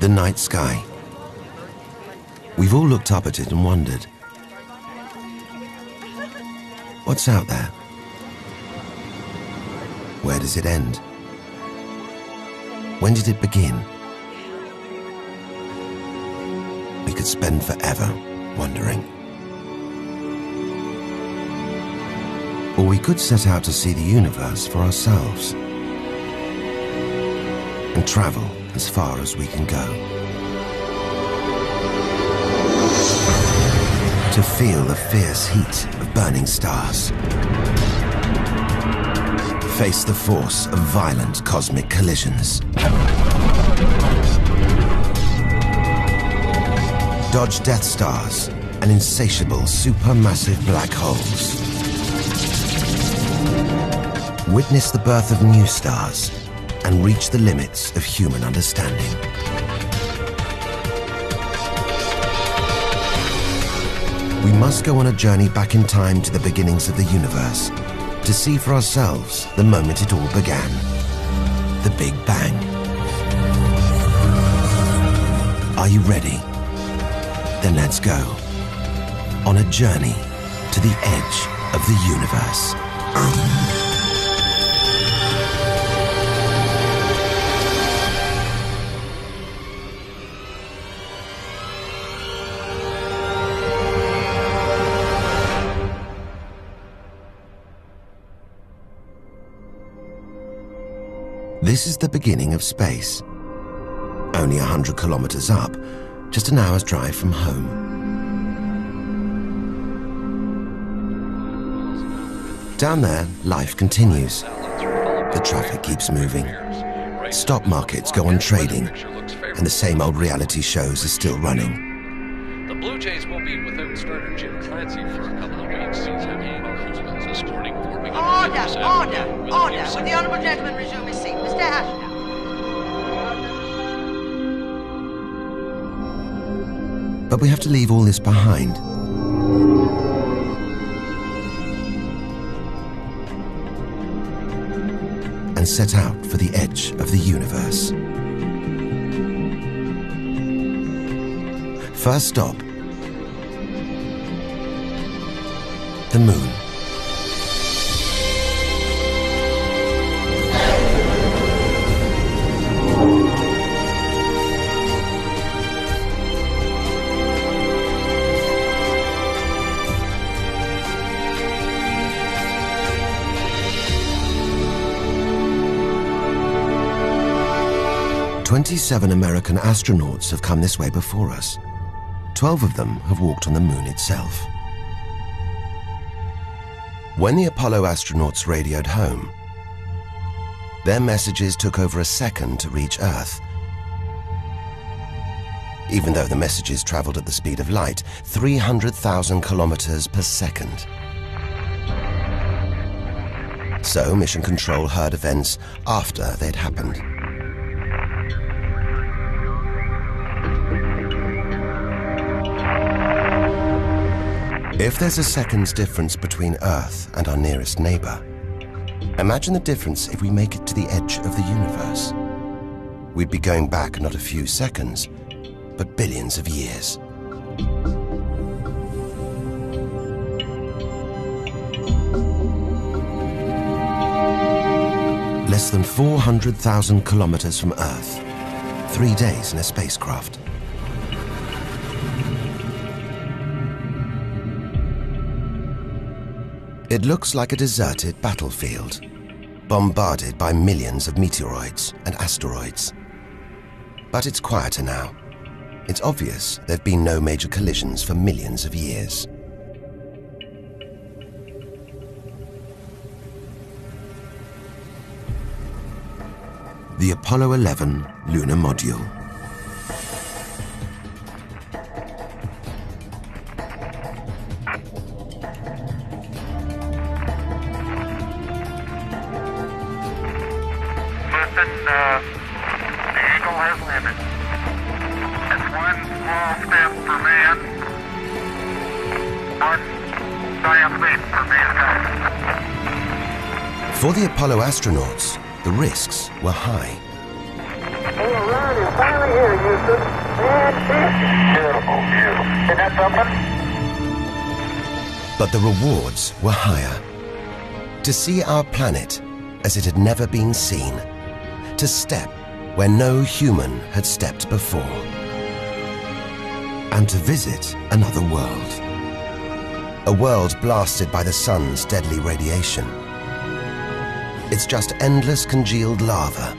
The night sky. We've all looked up at it and wondered what's out there? Where does it end? When did it begin? We could spend forever wondering. Or we could set out to see the universe for ourselves and travel as far as we can go. To feel the fierce heat of burning stars. Face the force of violent cosmic collisions. Dodge Death Stars and insatiable supermassive black holes. Witness the birth of new stars and reach the limits of human understanding. We must go on a journey back in time to the beginnings of the universe to see for ourselves the moment it all began the Big Bang. Are you ready? Then let's go on a journey to the edge of the universe. This is the beginning of space. Only a hundred kilometers up, just an hour's drive from home. Down there, life continues. The traffic keeps moving. Stock markets go on trading, and the same old reality shows are still running. The Blue Jays will be without starter Jim Clancy for a couple of weeks. He's having Coleman this morning Order, order, afternoon with a order. few Will the honourable gentleman resume his seat? But we have to leave all this behind. And set out for the edge of the universe. First stop the moon. Twenty-seven American astronauts have come this way before us. Twelve of them have walked on the moon itself. When the Apollo astronauts radioed home, their messages took over a second to reach Earth. Even though the messages traveled at the speed of light, 300,000 kilometers per second. So Mission Control heard events after they'd happened. If there's a second's difference between Earth and our nearest neighbor, imagine the difference if we make it to the edge of the universe. We'd be going back not a few seconds, but billions of years. Less than 400,000 kilometers from Earth. Three days in a spacecraft. It looks like a deserted battlefield, bombarded by millions of meteoroids and asteroids. But it's quieter now. It's obvious there have been no major collisions for millions of years. The Apollo 11 lunar module. Apollo astronauts, the risks were high. But the rewards were higher. To see our planet as it had never been seen. To step where no human had stepped before. And to visit another world. A world blasted by the sun's deadly radiation. It's just endless congealed lava,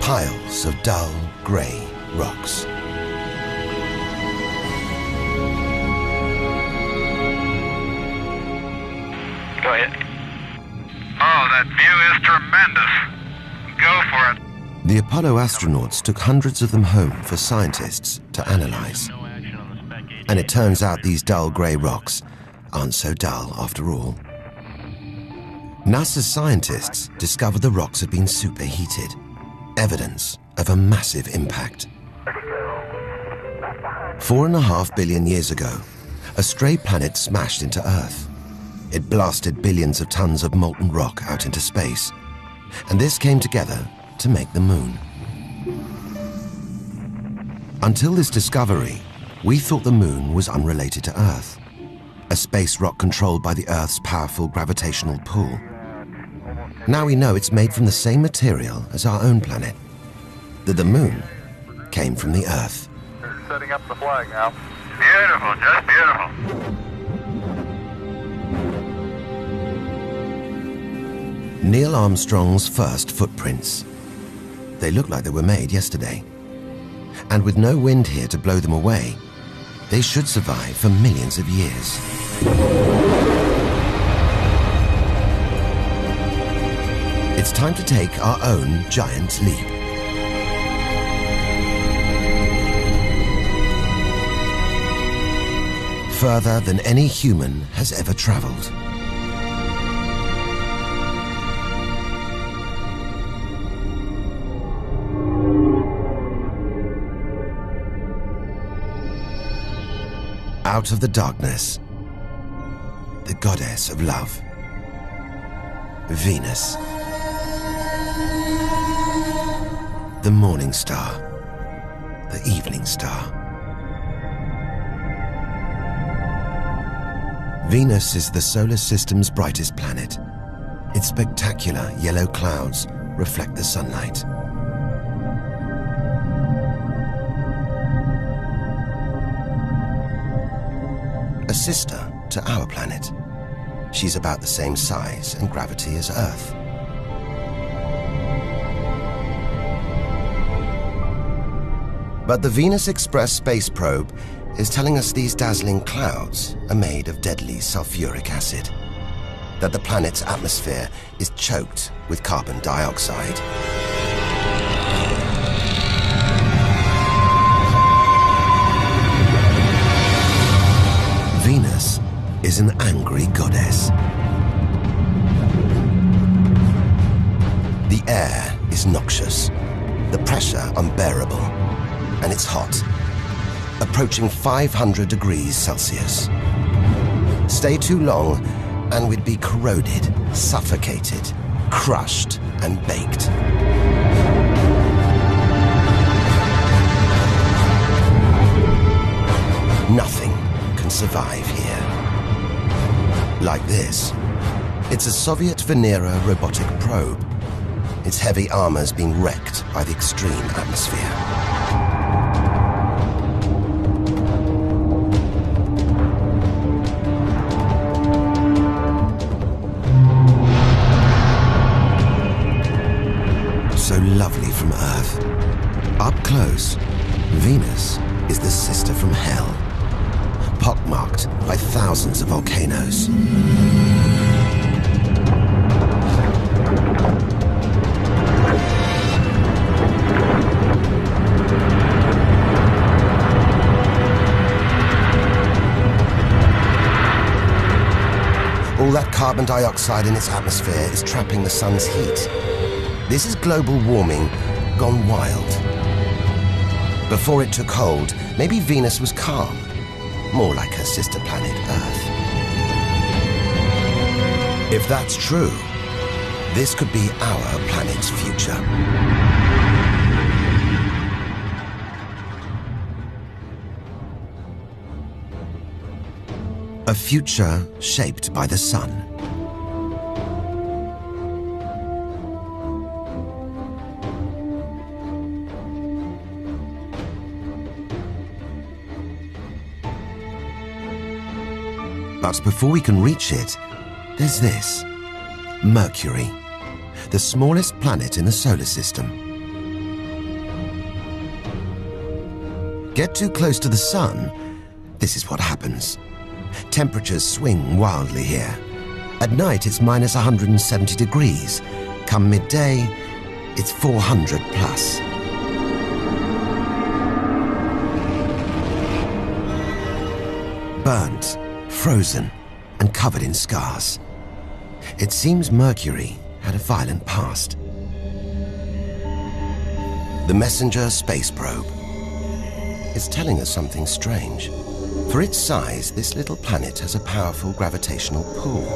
piles of dull, grey rocks. Go ahead. Oh, that view is tremendous. Go for it. The Apollo astronauts took hundreds of them home for scientists to analyze. And it turns out these dull grey rocks aren't so dull after all. NASA's scientists discovered the rocks had been superheated, evidence of a massive impact. Four and a half billion years ago, a stray planet smashed into Earth. It blasted billions of tons of molten rock out into space, and this came together to make the moon. Until this discovery, we thought the moon was unrelated to Earth, a space rock controlled by the Earth's powerful gravitational pull. Now we know it's made from the same material as our own planet, that the moon came from the Earth. They're setting up the flag now. Beautiful, just beautiful. Neil Armstrong's first footprints. They look like they were made yesterday. And with no wind here to blow them away, they should survive for millions of years. Time to take our own giant leap. Further than any human has ever traveled. Out of the darkness, the goddess of love, Venus. The morning star, the evening star. Venus is the solar system's brightest planet. Its spectacular yellow clouds reflect the sunlight. A sister to our planet. She's about the same size and gravity as Earth. But the Venus Express space probe is telling us these dazzling clouds are made of deadly sulfuric acid. That the planet's atmosphere is choked with carbon dioxide. Venus is an angry goddess. The air is noxious, the pressure unbearable, and it's hot, approaching 500 degrees Celsius. Stay too long, and we'd be corroded, suffocated, crushed, and baked. Nothing can survive here. Like this. It's a Soviet Venera robotic probe. Its heavy armor's been wrecked by the extreme atmosphere. Lovely from Earth. Up close, Venus is the sister from hell pockmarked by thousands of volcanoes. All that carbon dioxide in its atmosphere is trapping the sun's heat. This is global warming gone wild. Before it took hold, maybe Venus was calm, more like her sister planet Earth. If that's true, this could be our planet's future. a future shaped by the sun. But before we can reach it, there's this Mercury, the smallest planet in the solar system. Get too close to the sun, this is what happens. Temperatures swing wildly here. At night, it's minus 170 degrees. Come midday, it's 400 plus. Burnt, frozen, and covered in scars. It seems Mercury had a violent past. The Messenger space probe is telling us something strange. For its size, this little planet has a powerful gravitational pull.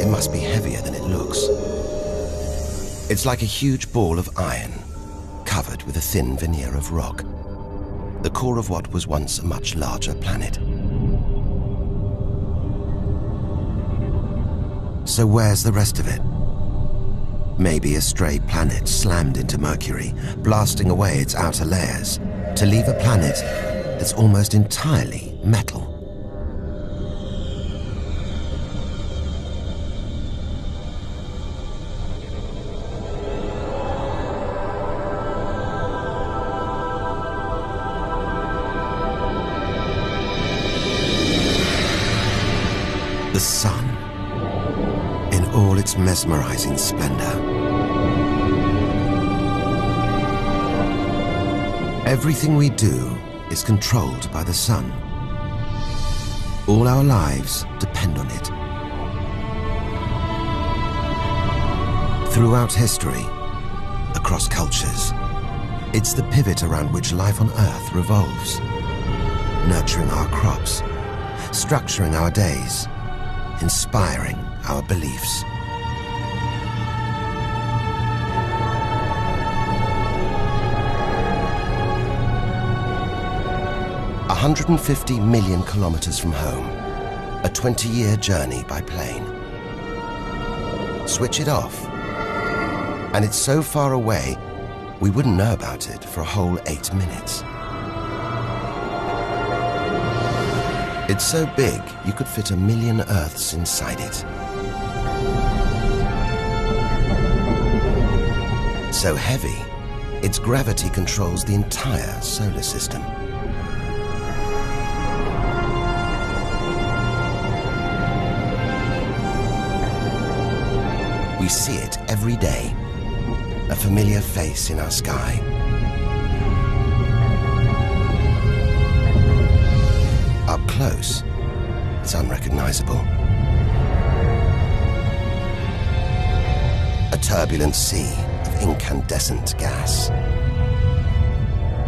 It must be heavier than it looks. It's like a huge ball of iron, covered with a thin veneer of rock. The core of what was once a much larger planet. So where's the rest of it? Maybe a stray planet slammed into Mercury, blasting away its outer layers, to leave a planet that's almost entirely metal. The sun, all its mesmerizing splendor. Everything we do is controlled by the sun. All our lives depend on it. Throughout history, across cultures, it's the pivot around which life on Earth revolves, nurturing our crops, structuring our days, inspiring our beliefs. 150 million kilometers from home, a 20-year journey by plane. Switch it off, and it's so far away, we wouldn't know about it for a whole eight minutes. It's so big, you could fit a million Earths inside it. So heavy, its gravity controls the entire solar system. We see it every day, a familiar face in our sky. Up close, it's unrecognizable. A turbulent sea of incandescent gas.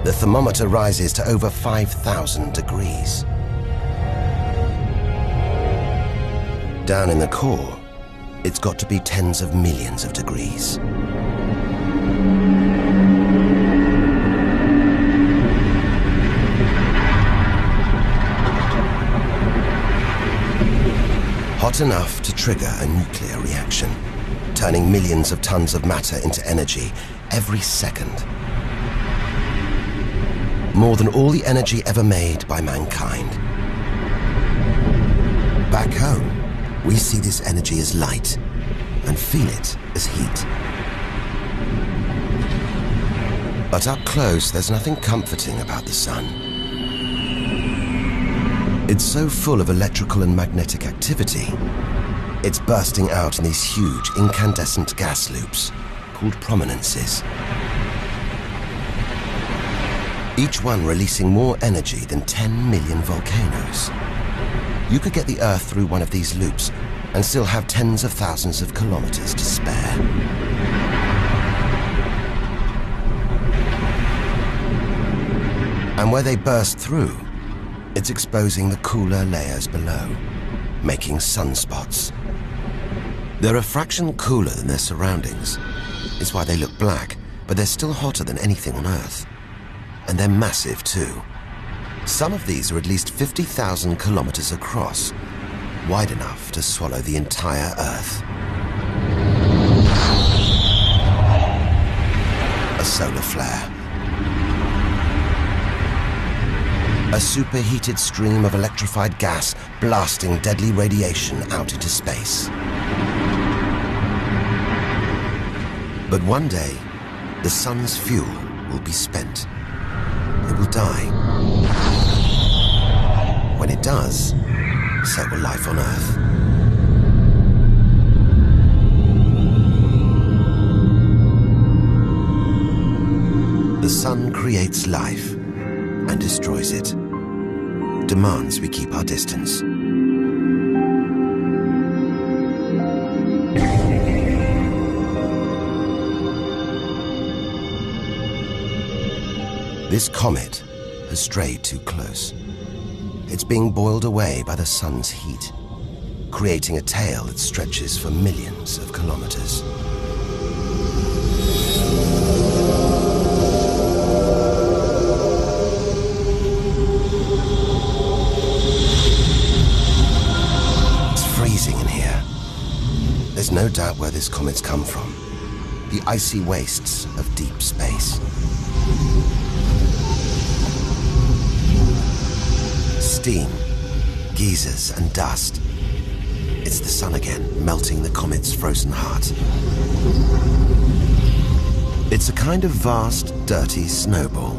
The thermometer rises to over 5,000 degrees. Down in the core, it's got to be tens of millions of degrees. Hot enough to trigger a nuclear reaction, turning millions of tons of matter into energy every second. More than all the energy ever made by mankind. Back home, we see this energy as light and feel it as heat. But up close, there's nothing comforting about the sun. It's so full of electrical and magnetic activity. It's bursting out in these huge incandescent gas loops called prominences. Each one releasing more energy than 10 million volcanoes. You could get the Earth through one of these loops and still have tens of thousands of kilometers to spare. And where they burst through, it's exposing the cooler layers below, making sunspots. They're a fraction cooler than their surroundings. It's why they look black, but they're still hotter than anything on Earth. And they're massive too. Some of these are at least 50,000 kilometers across, wide enough to swallow the entire Earth. A solar flare. A superheated stream of electrified gas blasting deadly radiation out into space. But one day, the sun's fuel will be spent. It will die. When it does, so will life on Earth. The sun creates life and destroys it. Demands we keep our distance. This comet has strayed too close. It's being boiled away by the sun's heat, creating a tail that stretches for millions of kilometers. It's freezing in here. There's no doubt where this comet's come from. The icy wastes of deep space. Steam, geysers, and dust. It's the sun again, melting the comet's frozen heart. It's a kind of vast, dirty snowball,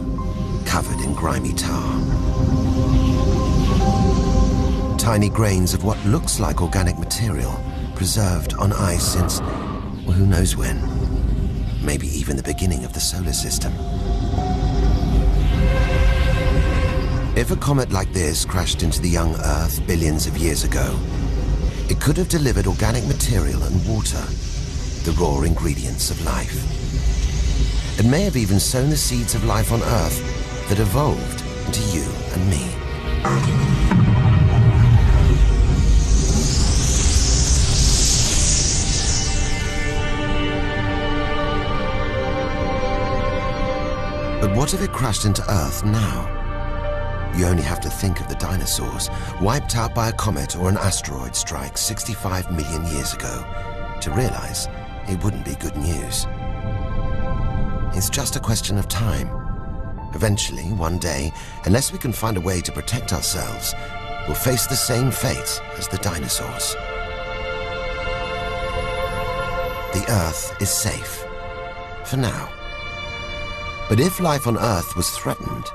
covered in grimy tar. Tiny grains of what looks like organic material, preserved on ice since, well, who knows when. Maybe even the beginning of the solar system. If a comet like this crashed into the young Earth billions of years ago, it could have delivered organic material and water, the raw ingredients of life. It may have even sown the seeds of life on Earth that evolved into you and me. But what if it crashed into Earth now? You only have to think of the dinosaurs, wiped out by a comet or an asteroid strike 65 million years ago, to realize it wouldn't be good news. It's just a question of time. Eventually, one day, unless we can find a way to protect ourselves, we'll face the same fate as the dinosaurs. The Earth is safe. For now. But if life on Earth was threatened,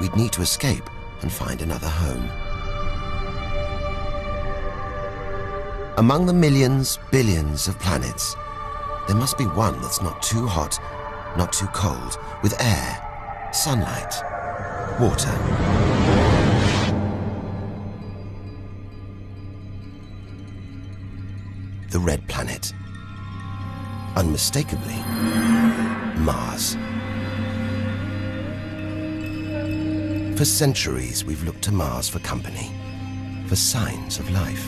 we'd need to escape and find another home. Among the millions, billions of planets, there must be one that's not too hot, not too cold, with air, sunlight, water. The red planet. Unmistakably, Mars. For centuries, we've looked to Mars for company, for signs of life.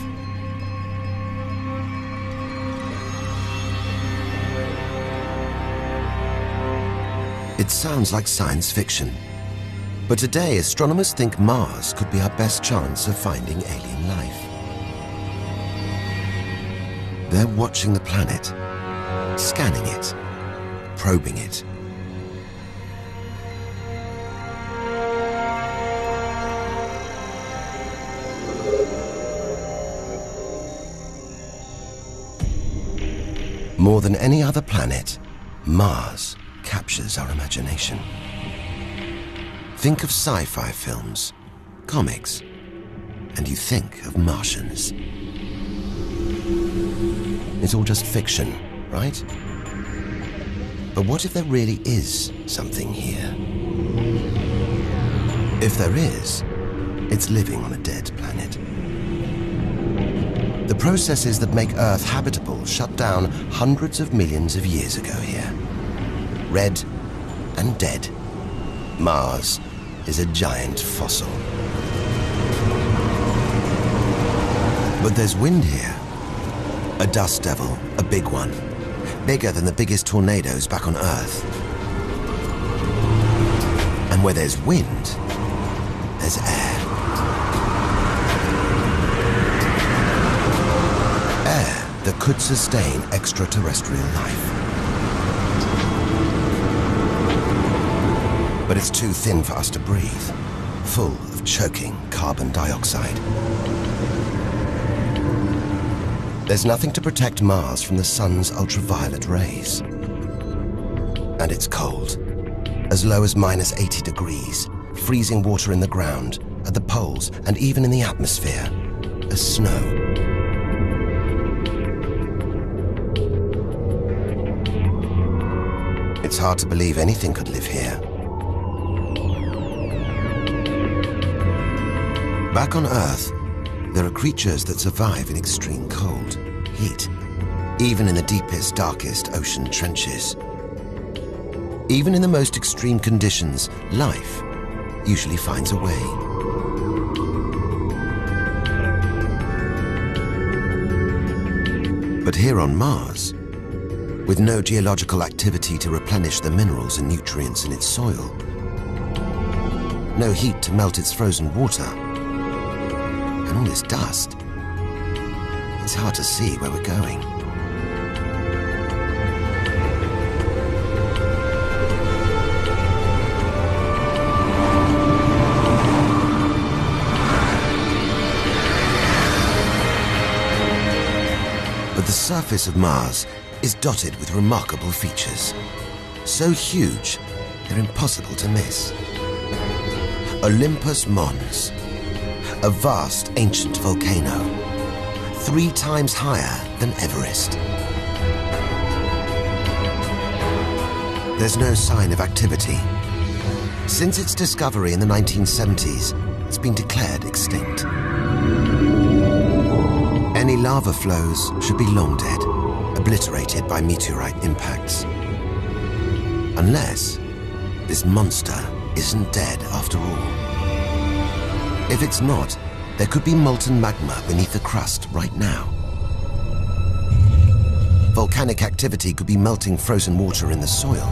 It sounds like science fiction. But today, astronomers think Mars could be our best chance of finding alien life. They're watching the planet, scanning it, probing it. More than any other planet, Mars captures our imagination. Think of sci fi films, comics, and you think of Martians. It's all just fiction, right? But what if there really is something here? If there is, it's living on a dead planet. The processes that make Earth habitable shut down hundreds of millions of years ago here. Red and dead. Mars is a giant fossil. But there's wind here. A dust devil, a big one. Bigger than the biggest tornadoes back on Earth. And where there's wind, there's air. that could sustain extraterrestrial life. But it's too thin for us to breathe, full of choking carbon dioxide. There's nothing to protect Mars from the sun's ultraviolet rays. And it's cold, as low as minus 80 degrees, freezing water in the ground, at the poles, and even in the atmosphere, as snow. It's hard to believe anything could live here. Back on Earth, there are creatures that survive in extreme cold, heat, even in the deepest, darkest ocean trenches. Even in the most extreme conditions, life usually finds a way. But here on Mars, with no geological activity to replenish the minerals and nutrients in its soil, no heat to melt its frozen water, and all this dust, it's hard to see where we're going. But the surface of Mars is dotted with remarkable features. So huge, they're impossible to miss. Olympus Mons, a vast ancient volcano, three times higher than Everest. There's no sign of activity. Since its discovery in the 1970s, it's been declared extinct. Any lava flows should be long dead, obliterated by meteorite impacts. Unless this monster isn't dead after all. If it's not, there could be molten magma beneath the crust right now. Volcanic activity could be melting frozen water in the soil,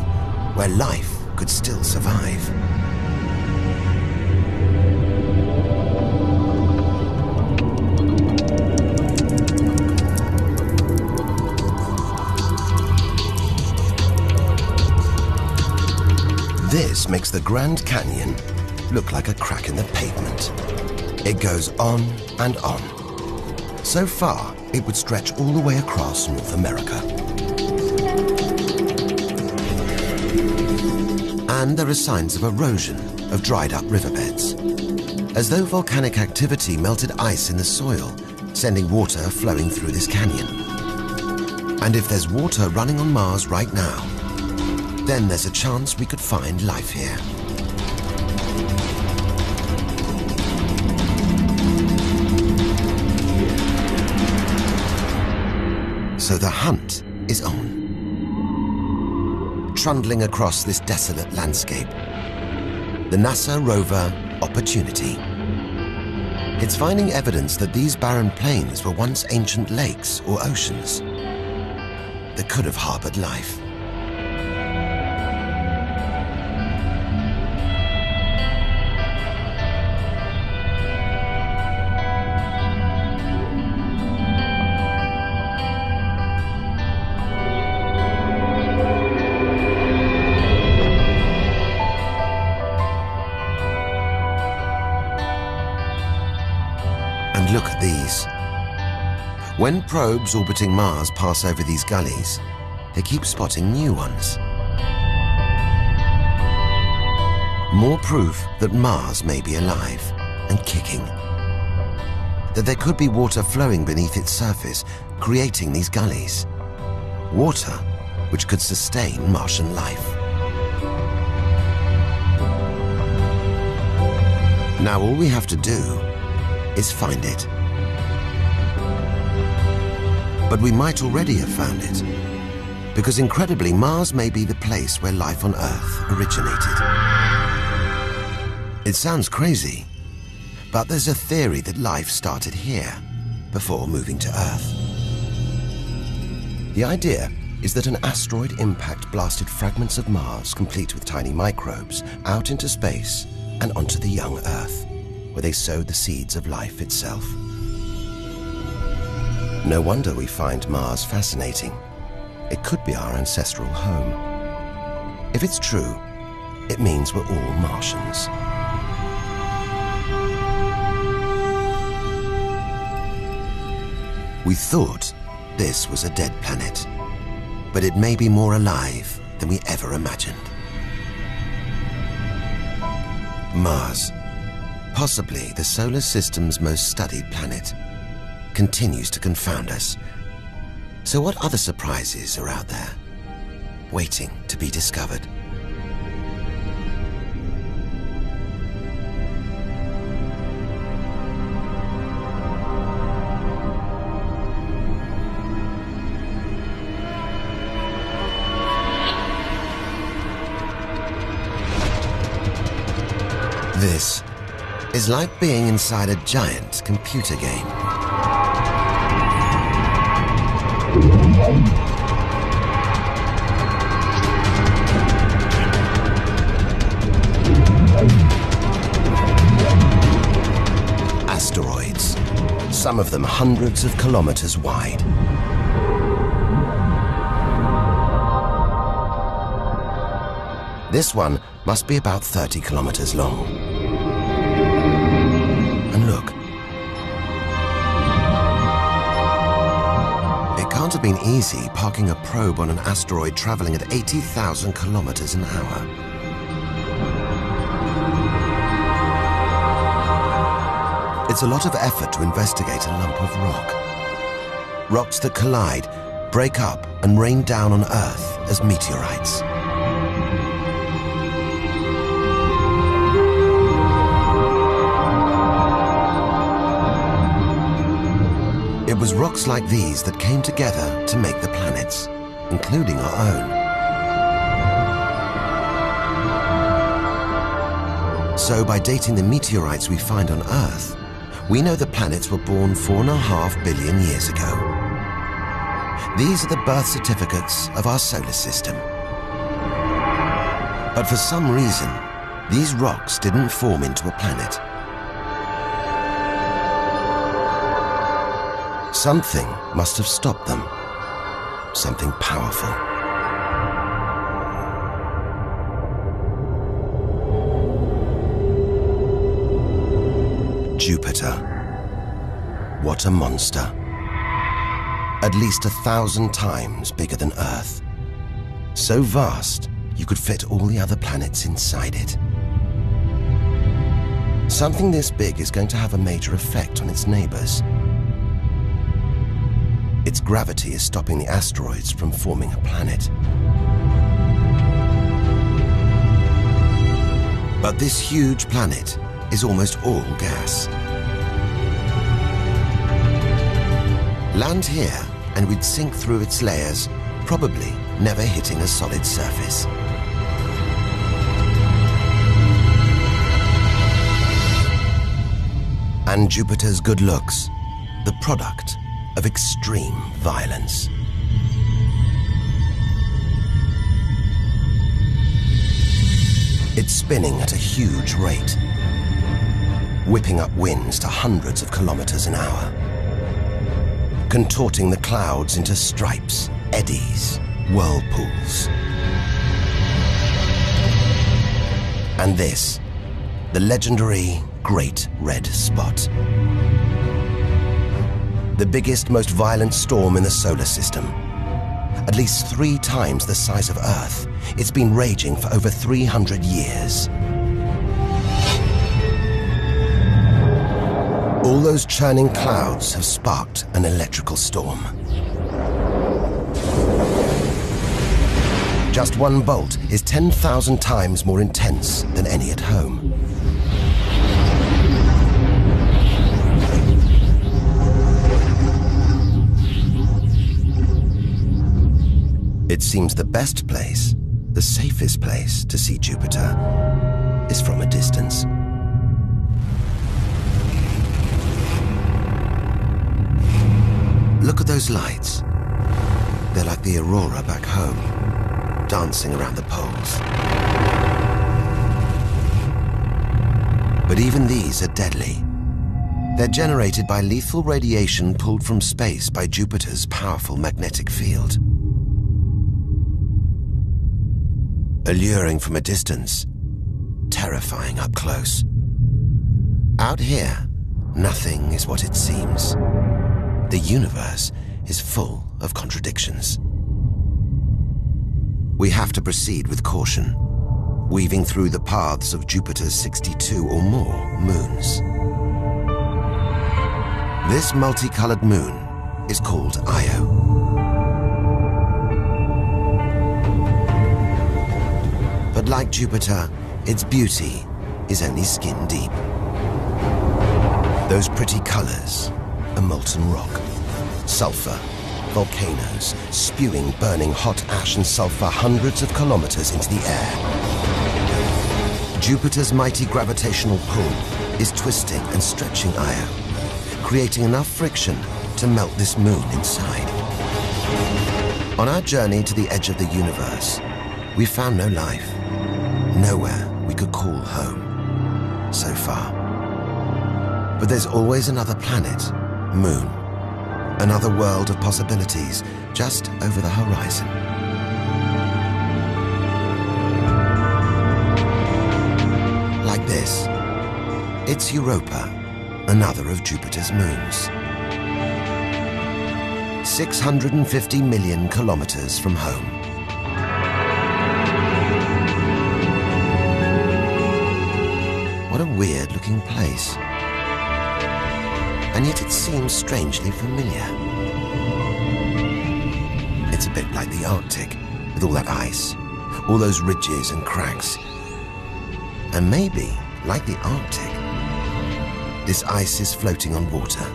where life could still survive. This makes the Grand Canyon look like a crack in the pavement. It goes on and on. So far, it would stretch all the way across North America. And there are signs of erosion of dried up riverbeds, as though volcanic activity melted ice in the soil, sending water flowing through this canyon. And if there's water running on Mars right now, then there's a chance we could find life here. So the hunt is on. Trundling across this desolate landscape, the NASA rover Opportunity. It's finding evidence that these barren plains were once ancient lakes or oceans that could have harbored life. When probes orbiting Mars pass over these gullies, they keep spotting new ones. More proof that Mars may be alive and kicking. That there could be water flowing beneath its surface, creating these gullies. Water which could sustain Martian life. Now all we have to do is find it. But we might already have found it. Because incredibly, Mars may be the place where life on Earth originated. It sounds crazy, but there's a theory that life started here before moving to Earth. The idea is that an asteroid impact blasted fragments of Mars, complete with tiny microbes, out into space and onto the young Earth, where they sowed the seeds of life itself. No wonder we find Mars fascinating. It could be our ancestral home. If it's true, it means we're all Martians. We thought this was a dead planet, but it may be more alive than we ever imagined. Mars, possibly the solar system's most studied planet, continues to confound us. So what other surprises are out there, waiting to be discovered? This is like being inside a giant computer game. Some of them hundreds of kilometers wide. This one must be about 30 kilometers long. And look. It can't have been easy parking a probe on an asteroid traveling at 80,000 kilometers an hour. It's a lot of effort to investigate a lump of rock. Rocks that collide, break up, and rain down on Earth as meteorites. It was rocks like these that came together to make the planets, including our own. So by dating the meteorites we find on Earth, we know the planets were born four and a half billion years ago. These are the birth certificates of our solar system. But for some reason, these rocks didn't form into a planet. Something must have stopped them. Something powerful. Jupiter. What a monster. At least a thousand times bigger than Earth. So vast, you could fit all the other planets inside it. Something this big is going to have a major effect on its neighbors. Its gravity is stopping the asteroids from forming a planet. But this huge planet is almost all gas. Land here and we'd sink through its layers, probably never hitting a solid surface. And Jupiter's good looks, the product of extreme violence. It's spinning at a huge rate, whipping up winds to hundreds of kilometers an hour, contorting the clouds into stripes, eddies, whirlpools. And this, the legendary Great Red Spot. The biggest, most violent storm in the solar system. At least three times the size of Earth, it's been raging for over 300 years. All those churning clouds have sparked an electrical storm. Just one bolt is 10,000 times more intense than any at home. It seems the best place, the safest place to see Jupiter is from a distance. At those lights. They're like the aurora back home, dancing around the poles. But even these are deadly. They're generated by lethal radiation pulled from space by Jupiter's powerful magnetic field. Alluring from a distance, terrifying up close. Out here, nothing is what it seems. The universe is full of contradictions. We have to proceed with caution, weaving through the paths of Jupiter's 62 or more moons. This multicolored moon is called Io. But like Jupiter, its beauty is only skin deep. Those pretty colors are molten rock, sulfur, volcanoes, spewing burning hot ash and sulfur hundreds of kilometers into the air. Jupiter's mighty gravitational pull is twisting and stretching Io, creating enough friction to melt this moon inside. On our journey to the edge of the universe, we found no life, nowhere we could call home, so far. But there's always another planet, moon, another world of possibilities just over the horizon. Like this. It's Europa, another of Jupiter's moons. 650 million kilometers from home. What a weird looking place. And yet it seems strangely familiar. It's a bit like the Arctic, with all that ice, all those ridges and cracks. And maybe, like the Arctic, this ice is floating on water.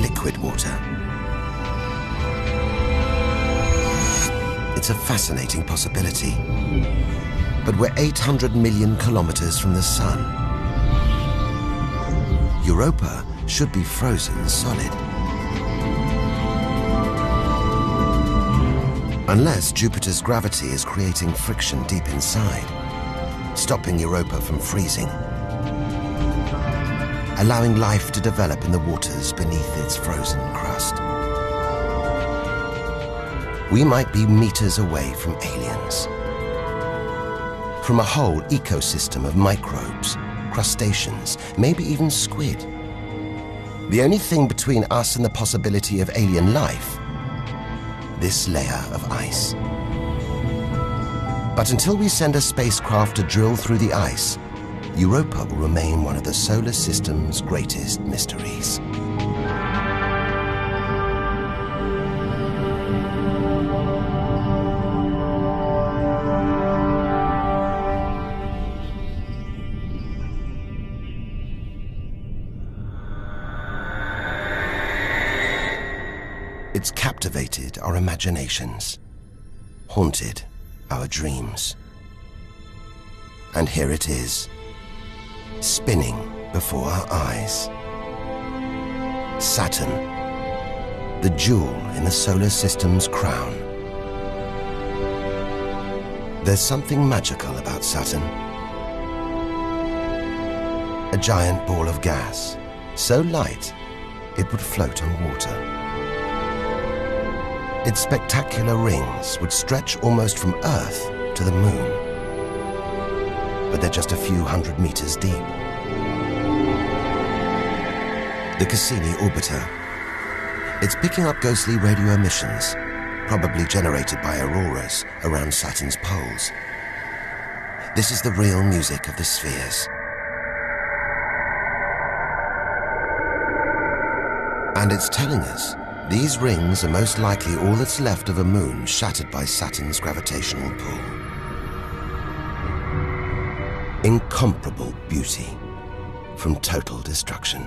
Liquid water. It's a fascinating possibility. But we're 800 million kilometers from the sun. Europa should be frozen solid. Unless Jupiter's gravity is creating friction deep inside, stopping Europa from freezing, allowing life to develop in the waters beneath its frozen crust. We might be meters away from aliens from a whole ecosystem of microbes, crustaceans, maybe even squid. The only thing between us and the possibility of alien life, this layer of ice. But until we send a spacecraft to drill through the ice, Europa will remain one of the solar system's greatest mysteries. Our imaginations, haunted our dreams. And here it is, spinning before our eyes. Saturn, the jewel in the solar system's crown. There's something magical about Saturn. A giant ball of gas, so light it would float on water. Its spectacular rings would stretch almost from Earth to the Moon. But they're just a few hundred meters deep. The Cassini orbiter. It's picking up ghostly radio emissions, probably generated by auroras around Saturn's poles. This is the real music of the spheres. And it's telling us these rings are most likely all that's left of a moon shattered by Saturn's gravitational pull. Incomparable beauty from total destruction.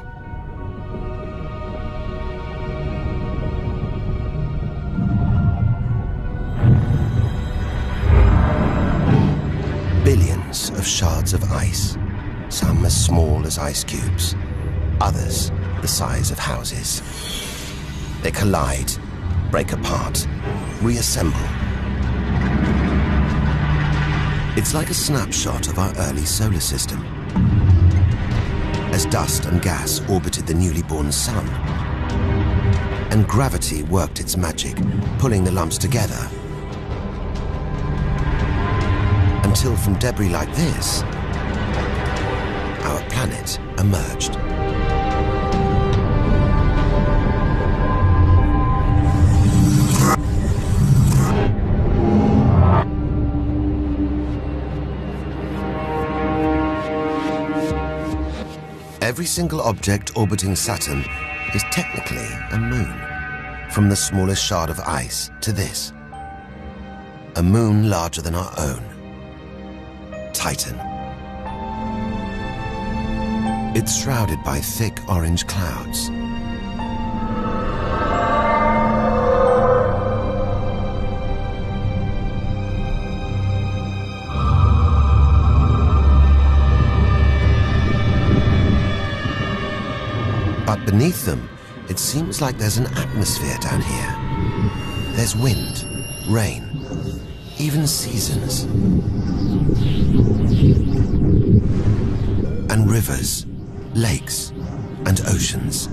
Billions of shards of ice, some as small as ice cubes, others the size of houses. They collide, break apart, reassemble. It's like a snapshot of our early solar system. as dust and gas orbited the newly born sun. And gravity worked its magic, pulling the lumps together. Until from debris like this, our planet emerged. Every single object orbiting Saturn is technically a moon, from the smallest shard of ice to this. A moon larger than our own. Titan. It's shrouded by thick orange clouds. Beneath them, it seems like there's an atmosphere down here. There's wind, rain, even seasons. And rivers, lakes, and oceans.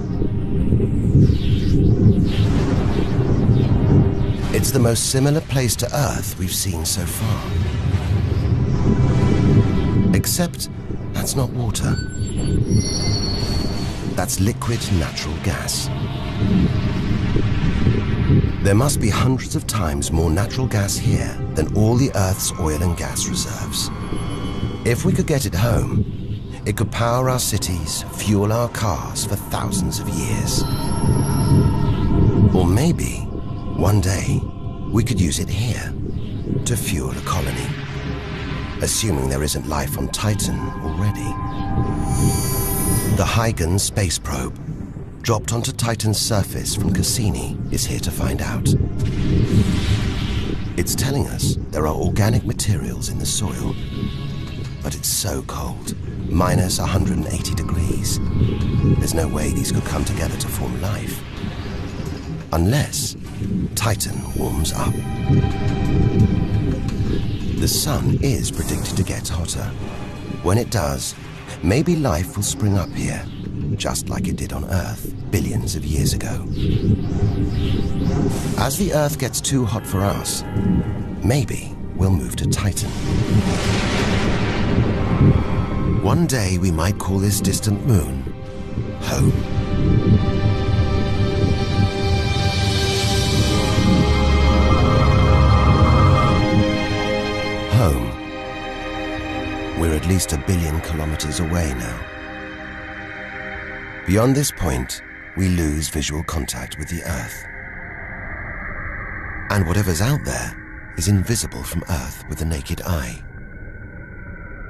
It's the most similar place to Earth we've seen so far. Except that's not water. That's liquid natural gas. There must be hundreds of times more natural gas here than all the Earth's oil and gas reserves. If we could get it home, it could power our cities, fuel our cars for thousands of years. Or maybe, one day, we could use it here to fuel a colony. Assuming there isn't life on Titan already. The Huygens space probe, dropped onto Titan's surface from Cassini, is here to find out. It's telling us there are organic materials in the soil, but it's so cold, minus 180 degrees. There's no way these could come together to form life. Unless Titan warms up. The sun is predicted to get hotter. When it does, maybe life will spring up here, just like it did on Earth billions of years ago. As the Earth gets too hot for us, maybe we'll move to Titan. One day we might call this distant moon home. At least a billion kilometers away now. Beyond this point, we lose visual contact with the Earth. And whatever's out there is invisible from Earth with the naked eye.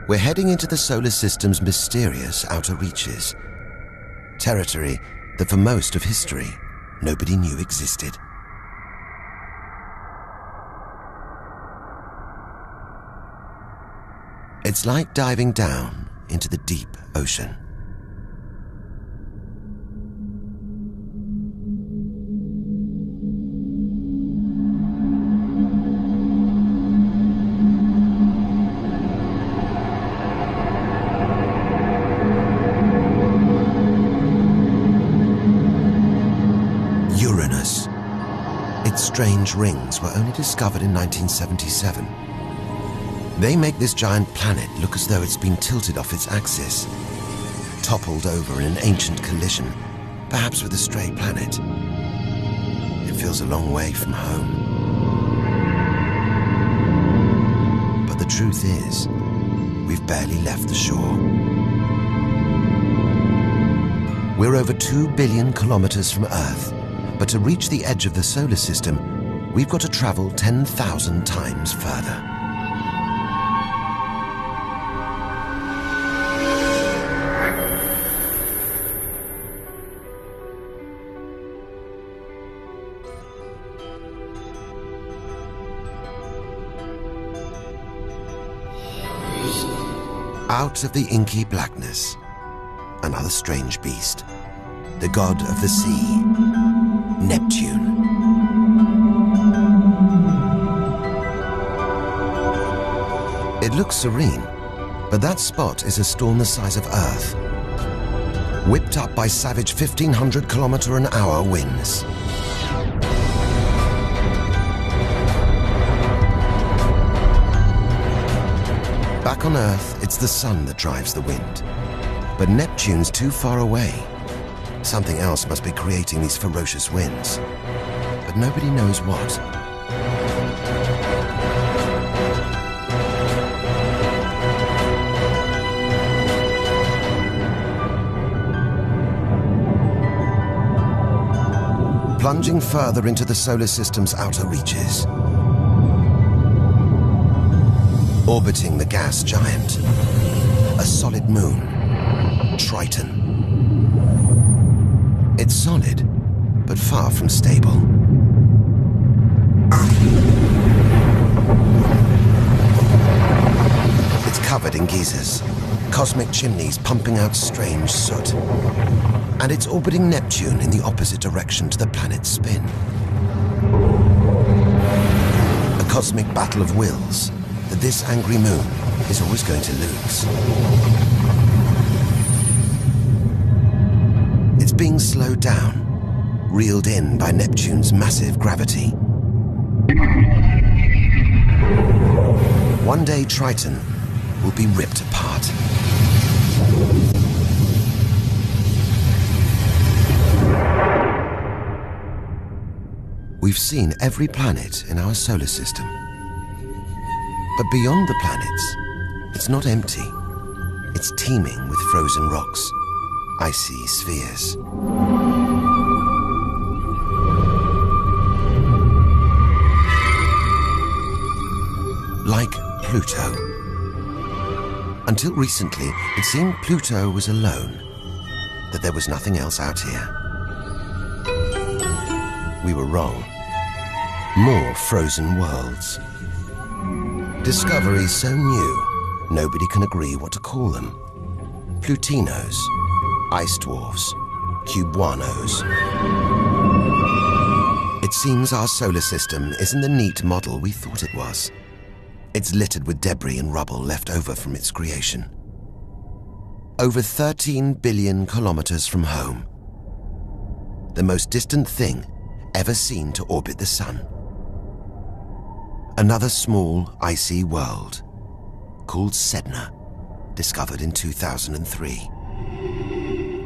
We're heading into the solar system's mysterious outer reaches, territory that for most of history nobody knew existed. It's like diving down into the deep ocean. Uranus. Its strange rings were only discovered in 1977. They make this giant planet look as though it's been tilted off its axis, toppled over in an ancient collision, perhaps with a stray planet. It feels a long way from home. But the truth is, we've barely left the shore. We're over 2 billion kilometers from Earth, but to reach the edge of the solar system, we've got to travel 10,000 times further. Of the inky blackness, another strange beast, the god of the sea, Neptune. It looks serene, but that spot is a storm the size of Earth. whipped up by savage 1500 kilometer an hour winds. On Earth, it's the sun that drives the wind. But Neptune's too far away. Something else must be creating these ferocious winds. But nobody knows what. plunging further into the solar system's outer reaches. Orbiting the gas giant, a solid moon, Triton. It's solid, but far from stable. It's covered in geysers, cosmic chimneys pumping out strange soot and it's orbiting Neptune in the opposite direction to the planet's spin. A cosmic battle of wills that this angry moon is always going to lose. It's being slowed down, reeled in by Neptune's massive gravity. One day Triton will be ripped apart. We've seen every planet in our solar system. But beyond the planets, it's not empty. It's teeming with frozen rocks, icy spheres. Like Pluto. Until recently, it seemed Pluto was alone, that there was nothing else out here. We were wrong. More frozen worlds. Discoveries so new, nobody can agree what to call them. Plutinos, ice dwarfs, cubewanos. It seems our solar system isn't the neat model we thought it was. It's littered with debris and rubble left over from its creation. Over 13 billion kilometers from home. The most distant thing ever seen to orbit the Sun. Another small, icy world called Sedna, discovered in 2003.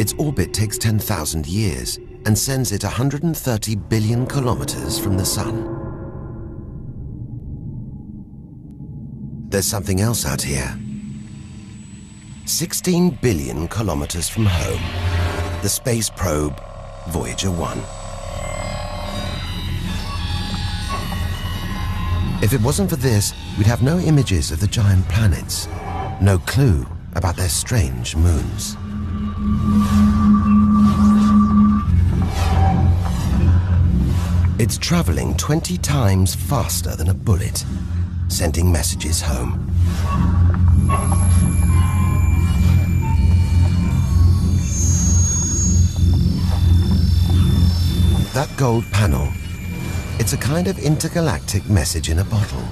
Its orbit takes 10,000 years and sends it 130 billion kilometers from the Sun. There's something else out here. 16 billion kilometers from home, the space probe Voyager 1. If it wasn't for this, we'd have no images of the giant planets, no clue about their strange moons. It's traveling 20 times faster than a bullet, sending messages home. That gold panel, it's a kind of intergalactic message in a bottle.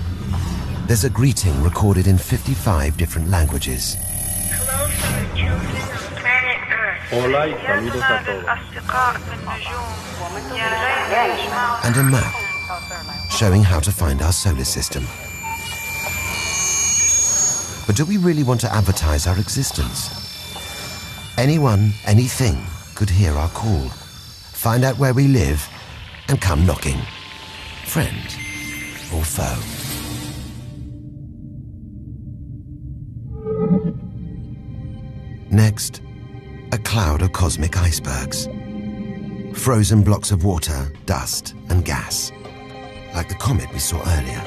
There's a greeting recorded in 55 different languages. And a map showing how to find our solar system. But do we really want to advertise our existence? Anyone, anything could hear our call, find out where we live, and come knocking. Friend or foe. Next, a cloud of cosmic icebergs frozen blocks of water, dust, and gas, like the comet we saw earlier.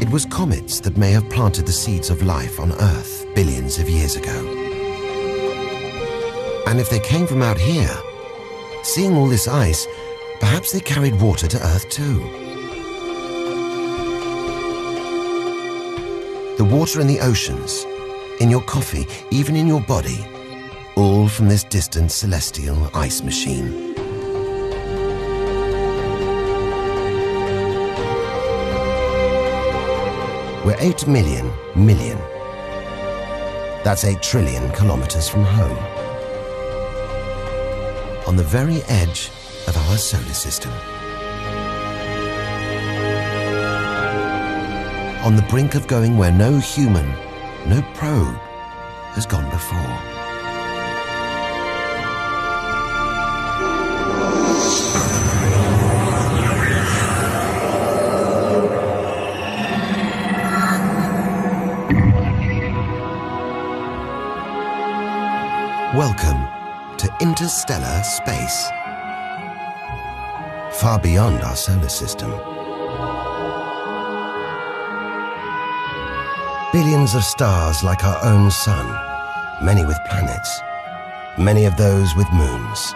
It was comets that may have planted the seeds of life on Earth billions of years ago. And if they came from out here, seeing all this ice, perhaps they carried water to Earth too. The water in the oceans, in your coffee, even in your body, all from this distant celestial ice machine. We're 8 million million. That's 8 trillion kilometers from home. On the very edge of our solar system. On the brink of going where no human, no probe has gone before. Interstellar space. Far beyond our solar system. Billions of stars like our own sun, many with planets, many of those with moons.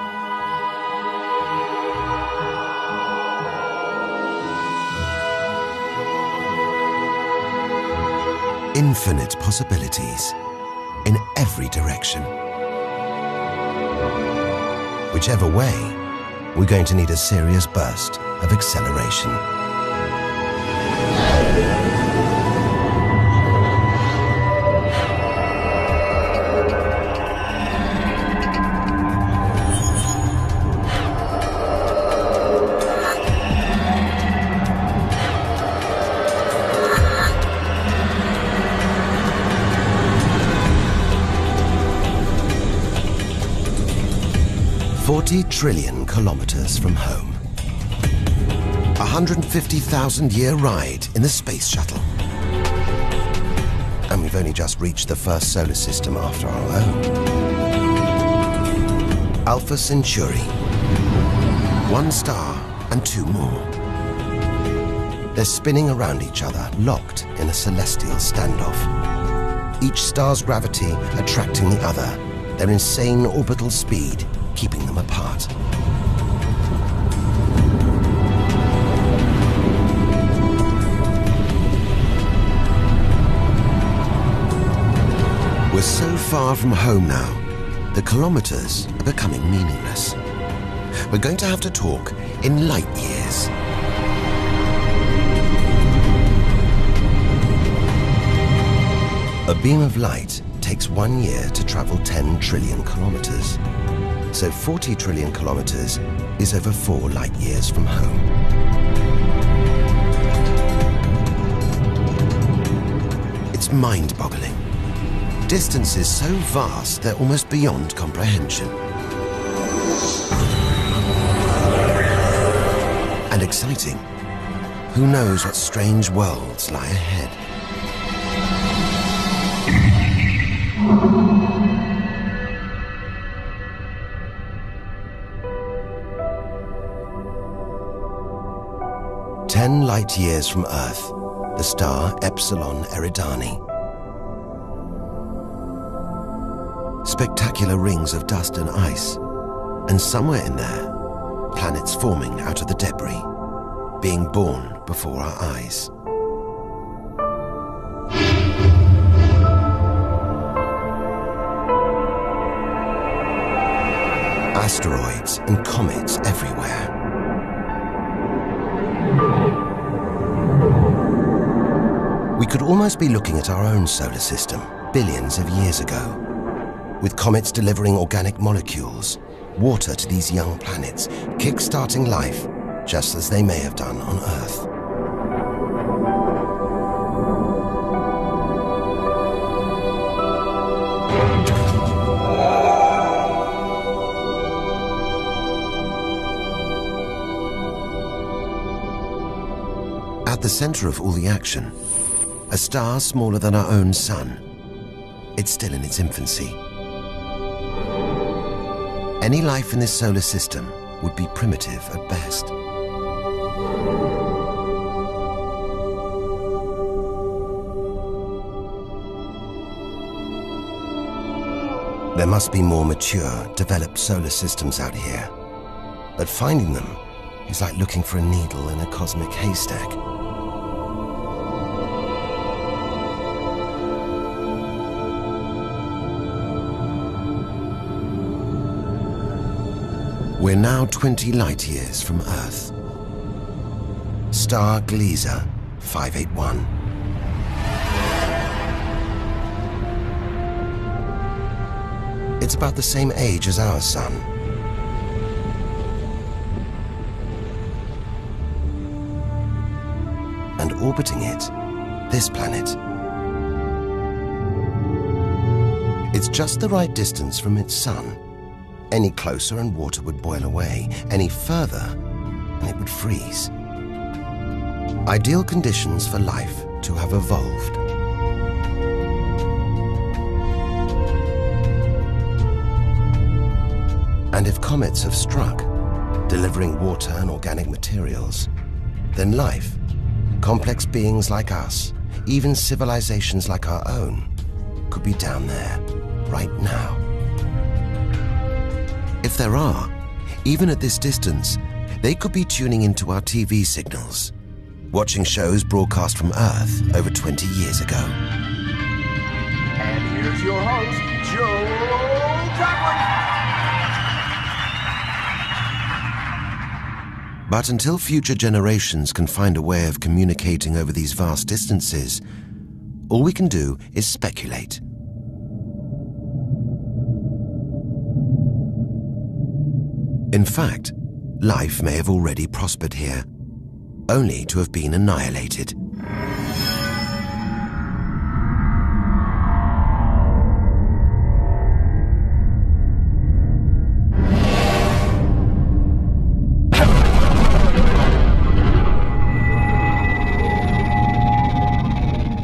Infinite possibilities in every direction. Whichever way, we're going to need a serious burst of acceleration. Forty trillion kilometers from home. A 150,000 year ride in the space shuttle. And we've only just reached the first solar system after our own. Alpha Centauri. One star and two more. They're spinning around each other, locked in a celestial standoff. Each star's gravity attracting the other, their insane orbital speed keeping them apart. Far from home now, the kilometers are becoming meaningless. We're going to have to talk in light years. A beam of light takes one year to travel 10 trillion kilometers. So 40 trillion kilometers is over four light years from home. It's mind-boggling. Distances so vast they're almost beyond comprehension. And exciting. Who knows what strange worlds lie ahead? Ten light years from Earth, the star Epsilon Eridani. Spectacular rings of dust and ice, and somewhere in there, planets forming out of the debris, being born before our eyes. Asteroids and comets everywhere. We could almost be looking at our own solar system, billions of years ago. With comets delivering organic molecules, water to these young planets, kick-starting life, just as they may have done on Earth. At the center of all the action, a star smaller than our own sun. It's still in its infancy. Any life in this solar system would be primitive at best. There must be more mature, developed solar systems out here. But finding them is like looking for a needle in a cosmic haystack. We're now 20 light years from Earth. Star Gliese 581. It's about the same age as our sun. And orbiting it, this planet. It's just the right distance from its sun. Any closer and water would boil away. Any further, and it would freeze. Ideal conditions for life to have evolved. And if comets have struck, delivering water and organic materials, then life, complex beings like us, even civilizations like our own, could be down there, right now. If there are, even at this distance, they could be tuning into our TV signals, watching shows broadcast from Earth over 20 years ago. And here's your host, Joe. But until future generations can find a way of communicating over these vast distances, all we can do is speculate. In fact, life may have already prospered here, only to have been annihilated.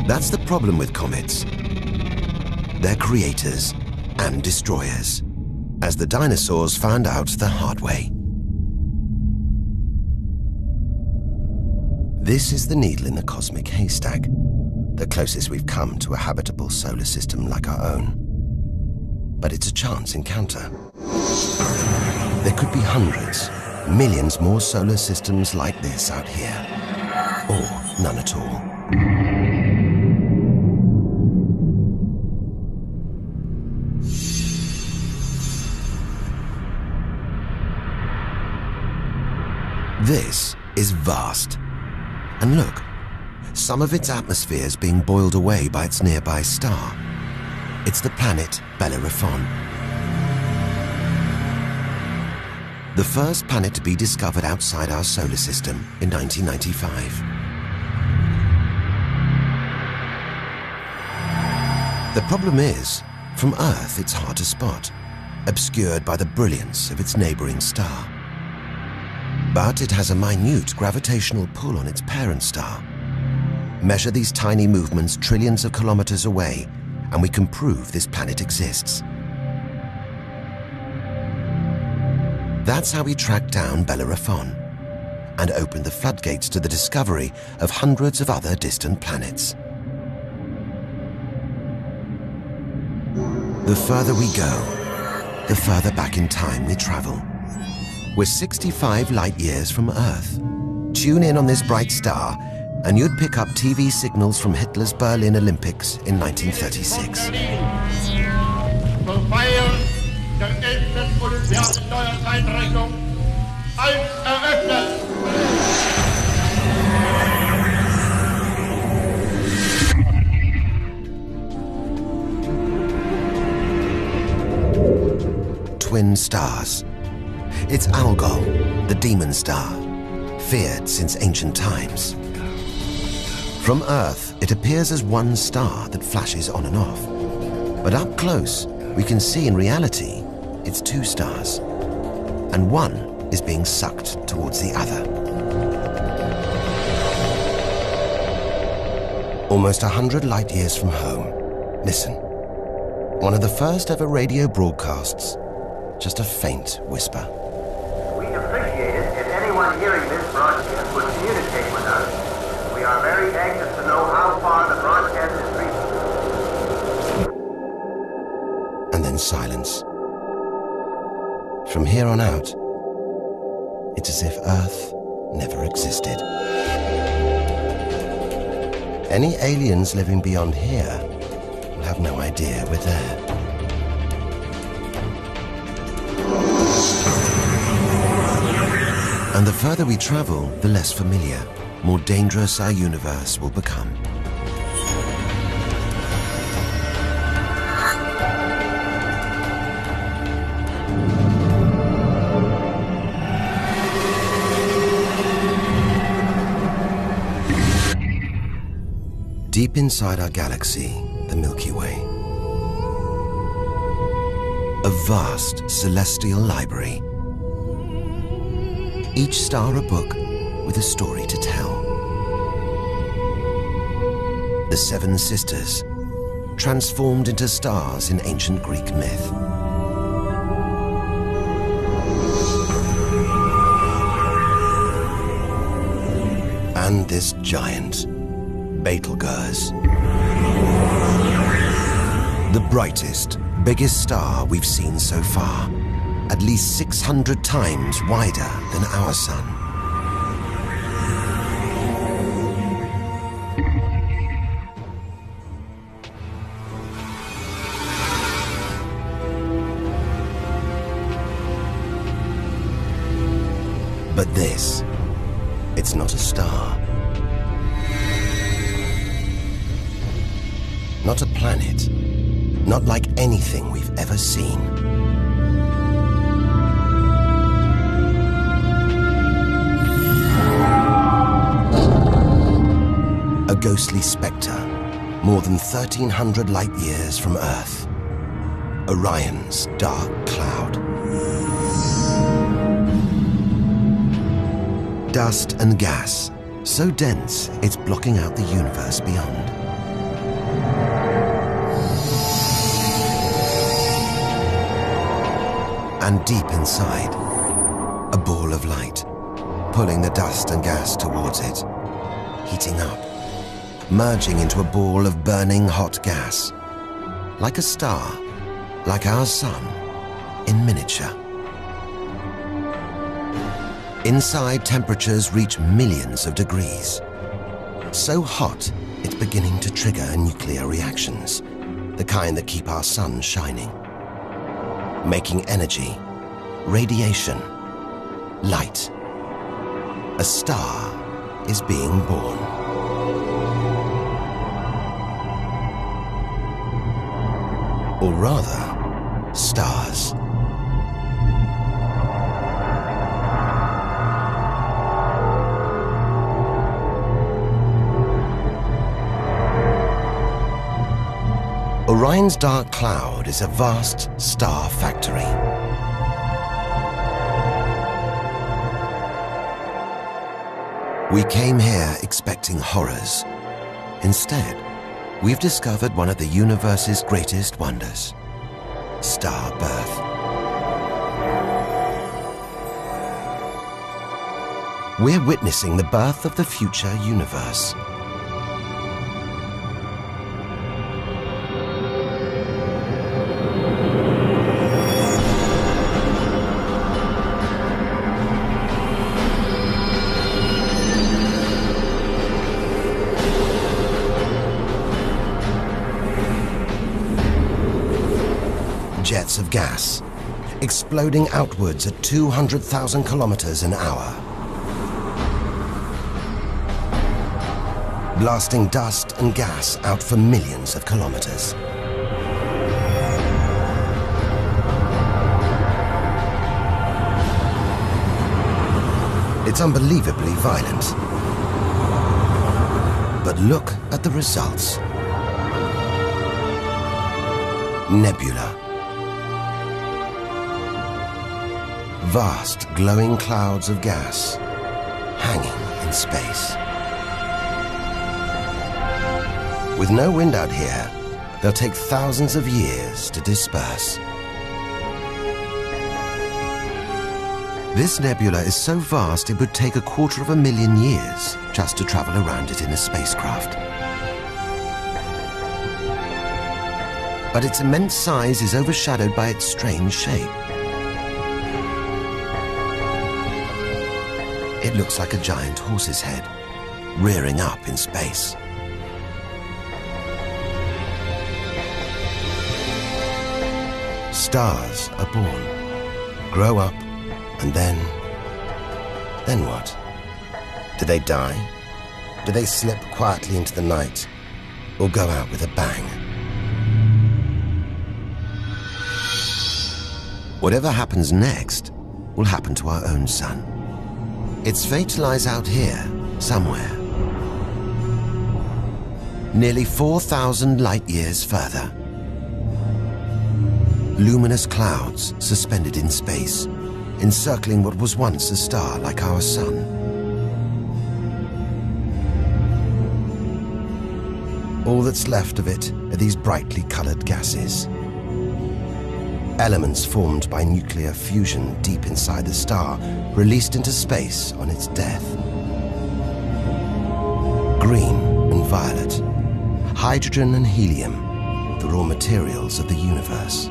That's the problem with comets. They're creators and destroyers, as the dinosaurs found out the hard way. This is the needle in the cosmic haystack, the closest we've come to a habitable solar system like our own. But it's a chance encounter. There could be hundreds, millions more solar systems like this out here, or none at all. This is vast. And look, some of its atmosphere is being boiled away by its nearby star. It's the planet Bellerophon. The first planet to be discovered outside our solar system in 1995. The problem is, from Earth it's hard to spot, obscured by the brilliance of its neighboring star. But it has a minute gravitational pull on its parent star. Measure these tiny movements trillions of kilometers away, and we can prove this planet exists. That's how we tracked down Bellerophon and opened the floodgates to the discovery of hundreds of other distant planets. The further we go, the further back in time we travel. We're 65 light years from Earth. Tune in on this bright star, and you'd pick up TV signals from Hitler's Berlin Olympics in 1936. Verfeilen der 11. Olympiadensteuerzeitrechnung als eröffnet. Twin stars. It's Algol, the demon star, feared since ancient times. From Earth, it appears as one star that flashes on and off. But up close, we can see in reality, it's two stars. And one is being sucked towards the other. Almost a hundred light years from home. Listen. One of the first ever radio broadcasts. Just a faint whisper. We appreciate it if anyone hearing this broadcast would communicate with us. We are very anxious to know how far the broadcast is reaching. and then silence. From here on out, it's as if Earth never existed. Any aliens living beyond here will have no idea we're there. And the further we travel, the less familiar, more dangerous our universe will become. Deep inside our galaxy, the Milky Way, a vast celestial library each star a book with a story to tell. The Seven Sisters, transformed into stars in ancient Greek myth. And this giant, Betelgeuse. The brightest, biggest star we've seen so far, at least 600 times wider than our sun. But this, it's not a star. Not a planet. Not like anything we've ever seen. Ghostly spectre, more than 1,300 light years from Earth. Orion's dark cloud. Dust and gas, so dense it's blocking out the universe beyond. And deep inside, a ball of light, pulling the dust and gas towards it, heating up, merging into a ball of burning hot gas, like a star, like our sun, in miniature. Inside, temperatures reach millions of degrees. So hot, it's beginning to trigger nuclear reactions, the kind that keep our sun shining. Making energy, radiation, light. A star is being born. Rather, stars. Orion's dark cloud is a vast star factory. We came here expecting horrors. Instead, we've discovered one of the universe's greatest wonders star birth. We're witnessing the birth of the future universe. Gas, exploding outwards at 200,000 kilometers an hour. Blasting dust and gas out for millions of kilometers. It's unbelievably violent. But look at the results. Nebula. Vast glowing clouds of gas hanging in space. With no wind out here, they'll take thousands of years to disperse. This nebula is so vast it would take a quarter of a million years just to travel around it in a spacecraft. But its immense size is overshadowed by its strange shape. It looks like a giant horse's head, rearing up in space. Stars are born, grow up, and then... Then what? Do they die? Do they slip quietly into the night? Or go out with a bang? Whatever happens next will happen to our own sun. Its fate lies out here, somewhere. nearly 4,000 light years further. Luminous clouds suspended in space, encircling what was once a star like our sun. All that's left of it are these brightly colored gases. Elements formed by nuclear fusion deep inside the star, released into space on its death. Green and violet, hydrogen and helium, the raw materials of the universe.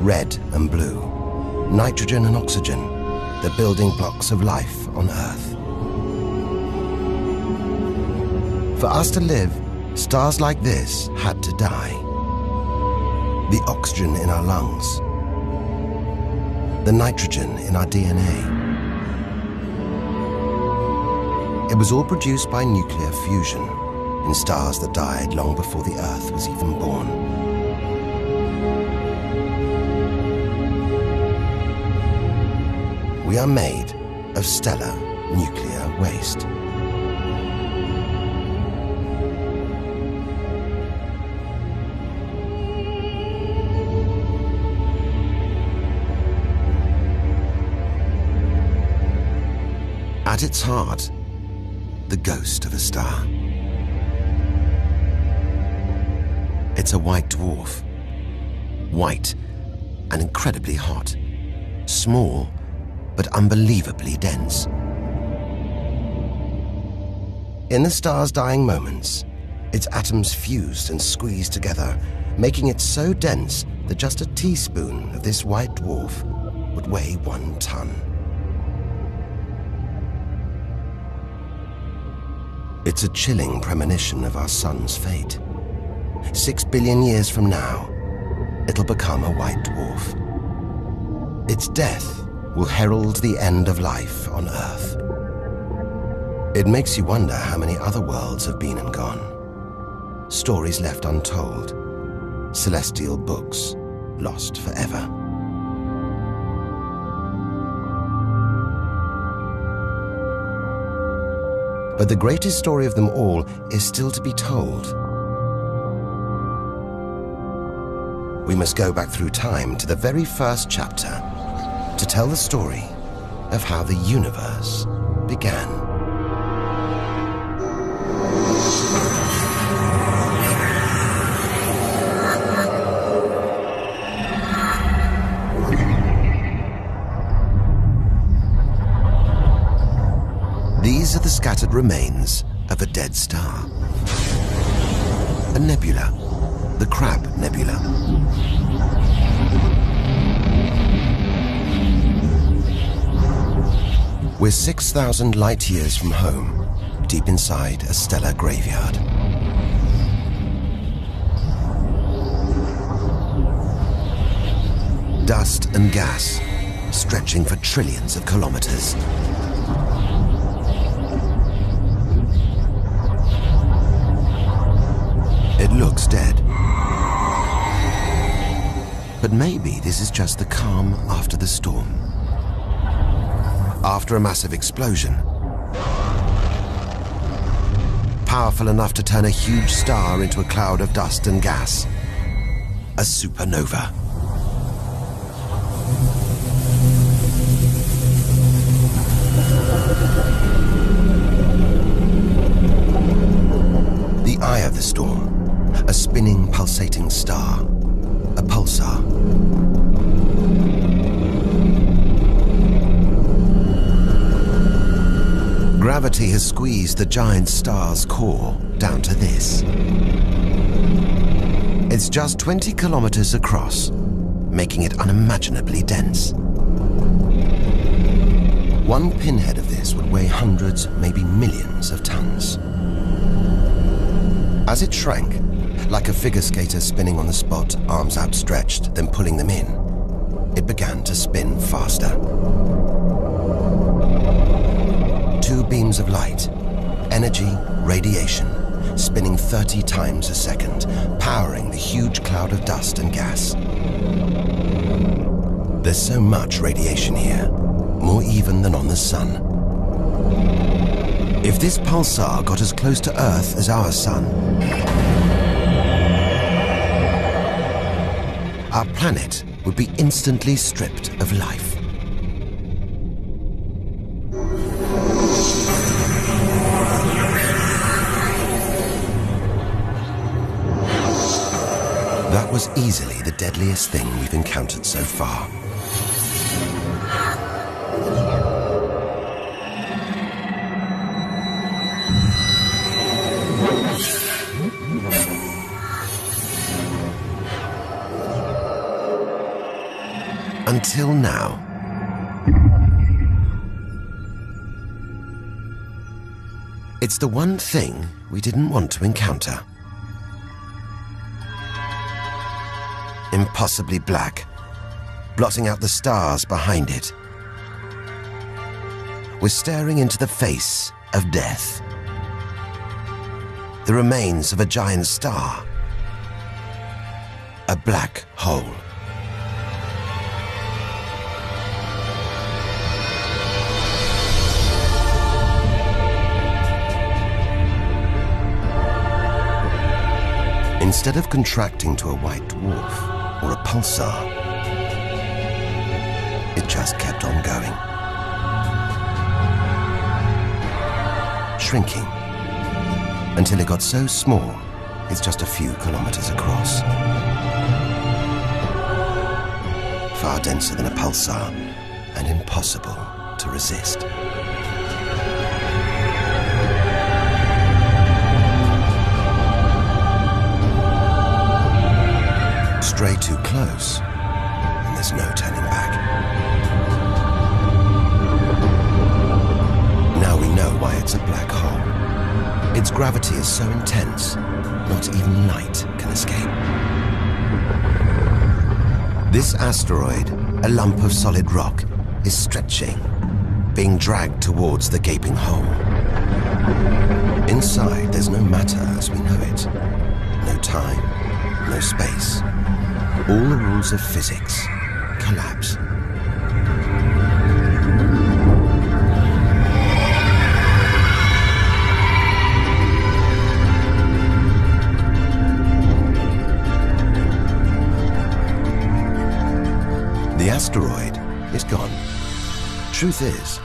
Red and blue, nitrogen and oxygen, the building blocks of life on Earth. For us to live, stars like this had to die. The oxygen in our lungs, the nitrogen in our DNA. It was all produced by nuclear fusion in stars that died long before the Earth was even born. We are made of stellar nuclear waste. At its heart, the ghost of a star. It's a white dwarf. White and incredibly hot. Small, but unbelievably dense. In the star's dying moments, its atoms fused and squeezed together, making it so dense that just a teaspoon of this white dwarf would weigh one ton. It's a chilling premonition of our sun's fate. Six billion years from now, it'll become a white dwarf. Its death will herald the end of life on Earth. It makes you wonder how many other worlds have been and gone. Stories left untold. Celestial books lost forever. But the greatest story of them all is still to be told. We must go back through time to the very first chapter to tell the story of how the universe began. Remains of a dead star. A nebula, the Crab Nebula. We're 6,000 light years from home, deep inside a stellar graveyard. Dust and gas, stretching for trillions of kilometers. It looks dead. But maybe this is just the calm after the storm. After a massive explosion. Powerful enough to turn a huge star into a cloud of dust and gas. A supernova. The giant star's core down to this. It's just 20 kilometers across, making it unimaginably dense. One pinhead of this would weigh hundreds, maybe millions of tons. As it shrank, like a figure skater spinning on the spot, arms outstretched, then pulling them in, it began to spin faster. Two beams of light, energy, radiation, spinning 30 times a second, powering the huge cloud of dust and gas. There's so much radiation here, more even than on the sun. If this pulsar got as close to Earth as our sun, our planet would be instantly stripped of life. That was easily the deadliest thing we've encountered so far. Until now. It's the one thing we didn't want to encounter. Impossibly black, blotting out the stars behind it. We're staring into the face of death. The remains of a giant star. A black hole. Instead of contracting to a white dwarf or a pulsar, it just kept on going. Shrinking until it got so small it's just a few kilometers across. Far denser than a pulsar and impossible to resist. Stray too close, and there's no turning back. Now we know why it's a black hole. Its gravity is so intense, not even light can escape. This asteroid, a lump of solid rock, is stretching, being dragged towards the gaping hole. Inside, there's no matter as we know it. No time, no space. All the rules of physics collapse. The asteroid is gone. Truth is,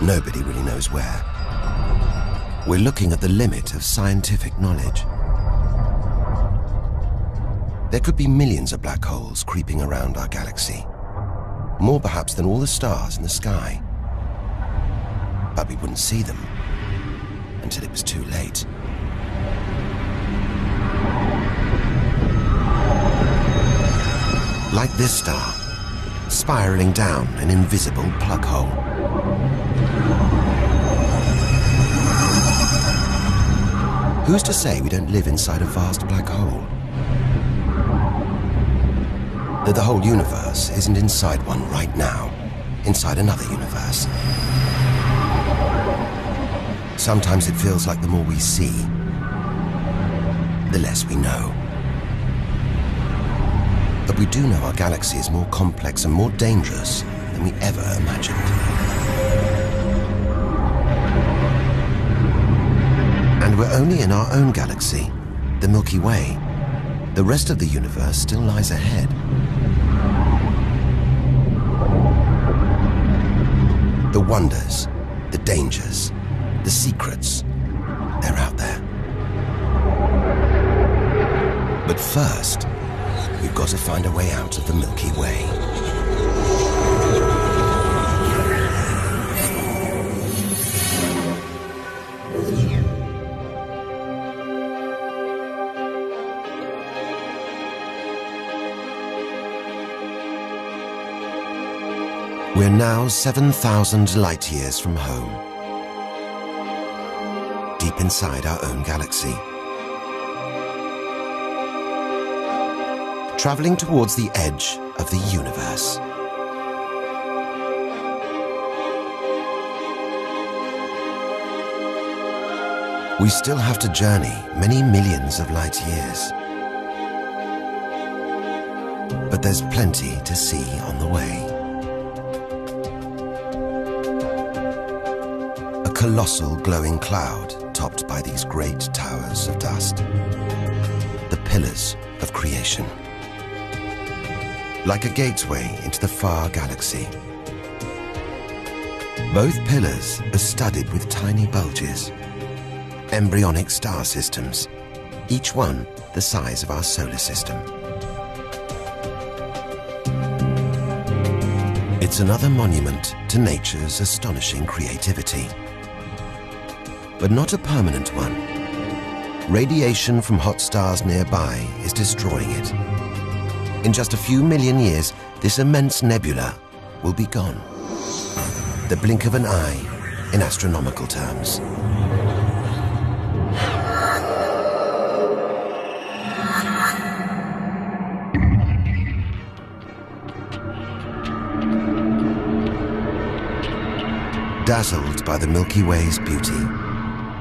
nobody really knows where. We're looking at the limit of scientific knowledge. There could be millions of black holes creeping around our galaxy. More perhaps than all the stars in the sky. But we wouldn't see them until it was too late. Like this star, spiraling down an invisible plug hole. Who's to say we don't live inside a vast black hole? That the whole universe isn't inside one right now, inside another universe. Sometimes it feels like the more we see, the less we know. But we do know our galaxy is more complex and more dangerous than we ever imagined. And we're only in our own galaxy, the Milky Way. The rest of the universe still lies ahead. The wonders, the dangers, the secrets, they're out there. But first, we've got to find a way out of the Milky Way. Now 7,000 light years from home, deep inside our own galaxy. Traveling towards the edge of the universe. We still have to journey many millions of light years. But there's plenty to see on the way. Colossal glowing cloud topped by these great towers of dust. The pillars of creation. Like a gateway into the far galaxy. Both pillars are studded with tiny bulges, embryonic star systems, each one the size of our solar system. It's another monument to nature's astonishing creativity. But not a permanent one. Radiation from hot stars nearby is destroying it. In just a few million years, this immense nebula will be gone. The blink of an eye in astronomical terms. Dazzled by the Milky Way's beauty,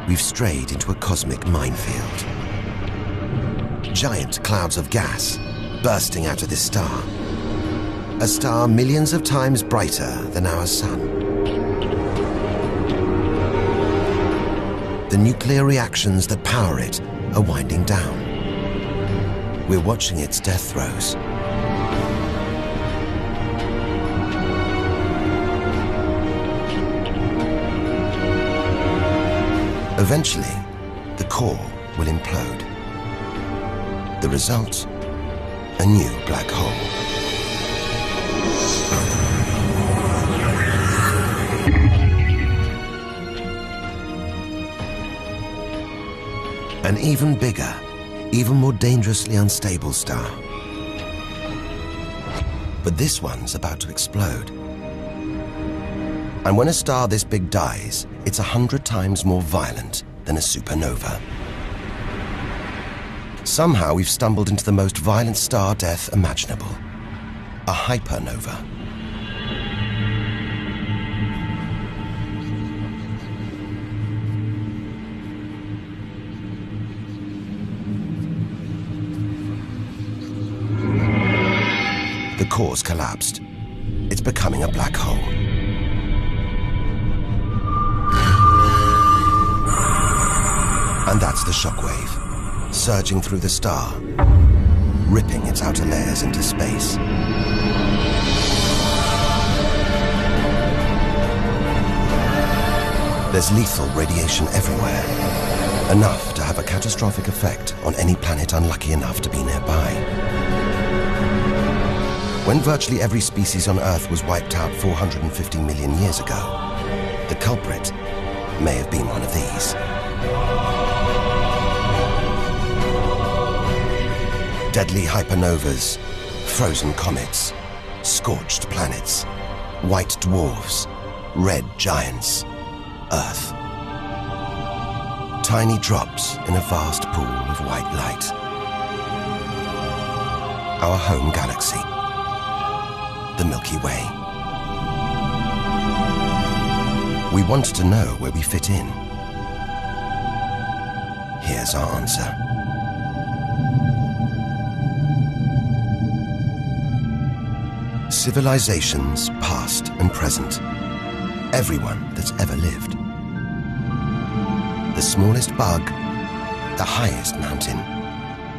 we've strayed into a cosmic minefield. Giant clouds of gas bursting out of this star. A star millions of times brighter than our sun. The nuclear reactions that power it are winding down. We're watching its death throes. Eventually, the core will implode. The result? A new black hole. An even bigger, even more dangerously unstable star. But this one's about to explode. And when a star this big dies, it's a hundred times more violent than a supernova. Somehow we've stumbled into the most violent star death imaginable. A hypernova. The core's collapsed. It's becoming a black hole. And that's the shockwave, surging through the star, ripping its outer layers into space. There's lethal radiation everywhere, enough to have a catastrophic effect on any planet unlucky enough to be nearby. When virtually every species on Earth was wiped out 450 million years ago, the culprit may have been one of these. Deadly hypernovas, frozen comets, scorched planets, white dwarfs, red giants, Earth. Tiny drops in a vast pool of white light. Our home galaxy, the Milky Way. We wanted to know where we fit in. Here's our answer. Civilizations, past and present. Everyone that's ever lived. The smallest bug, the highest mountain.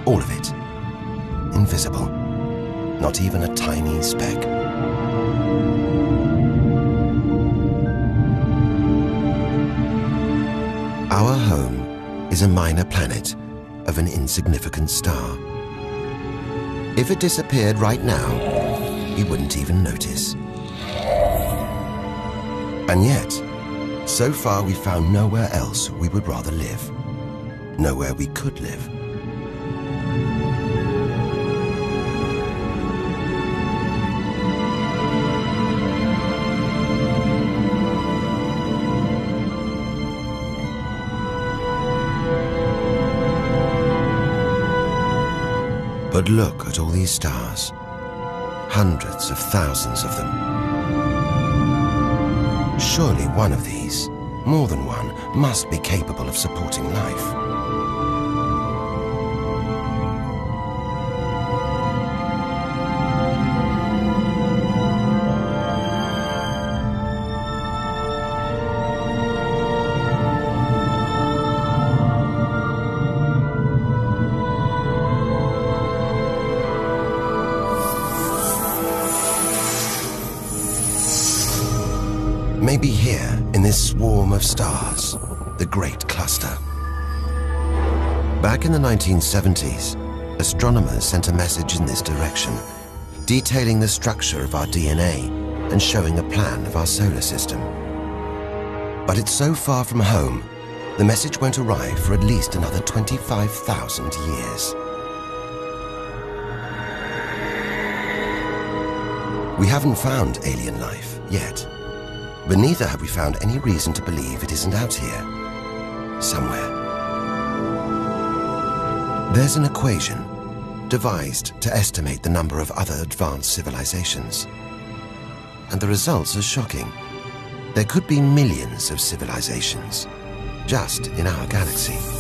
All of it. Invisible. Not even a tiny speck. Our home is a minor planet of an insignificant star. If it disappeared right now, we wouldn't even notice. And yet, so far we found nowhere else we would rather live. Nowhere we could live. But look at all these stars. Hundreds of thousands of them. Surely one of these, more than one, must be capable of supporting life. The Great Cluster. Back in the 1970s, astronomers sent a message in this direction, detailing the structure of our DNA and showing a plan of our solar system. But it's so far from home, the message won't arrive for at least another 25,000 years. We haven't found alien life yet, but neither have we found any reason to believe it isn't out here, somewhere. There's an equation devised to estimate the number of other advanced civilizations. And the results are shocking. There could be millions of civilizations just in our galaxy.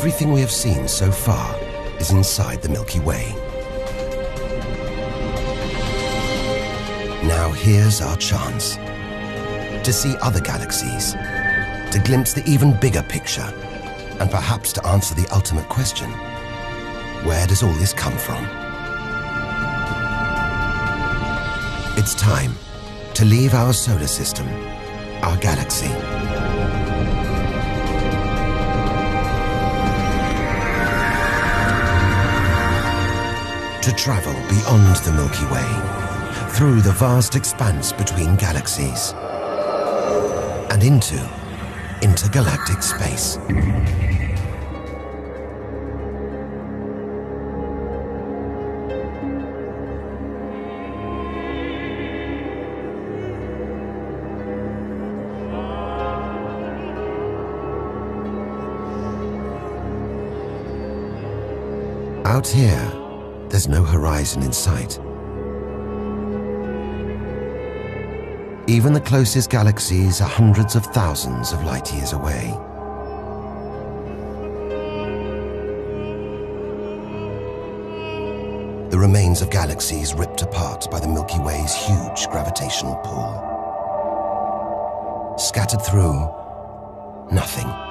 Everything we have seen so far is inside the Milky Way. Now here's our chance to see other galaxies, to glimpse the even bigger picture, and perhaps to answer the ultimate question where does all this come from? It's time to leave our solar system, our galaxy. To travel beyond the Milky Way, through the vast expanse between galaxies, and into intergalactic space. Out here, there's no horizon in sight. Even the closest galaxies are hundreds of thousands of light years away. The remains of galaxies ripped apart by the Milky Way's huge gravitational pull. Scattered through, nothing.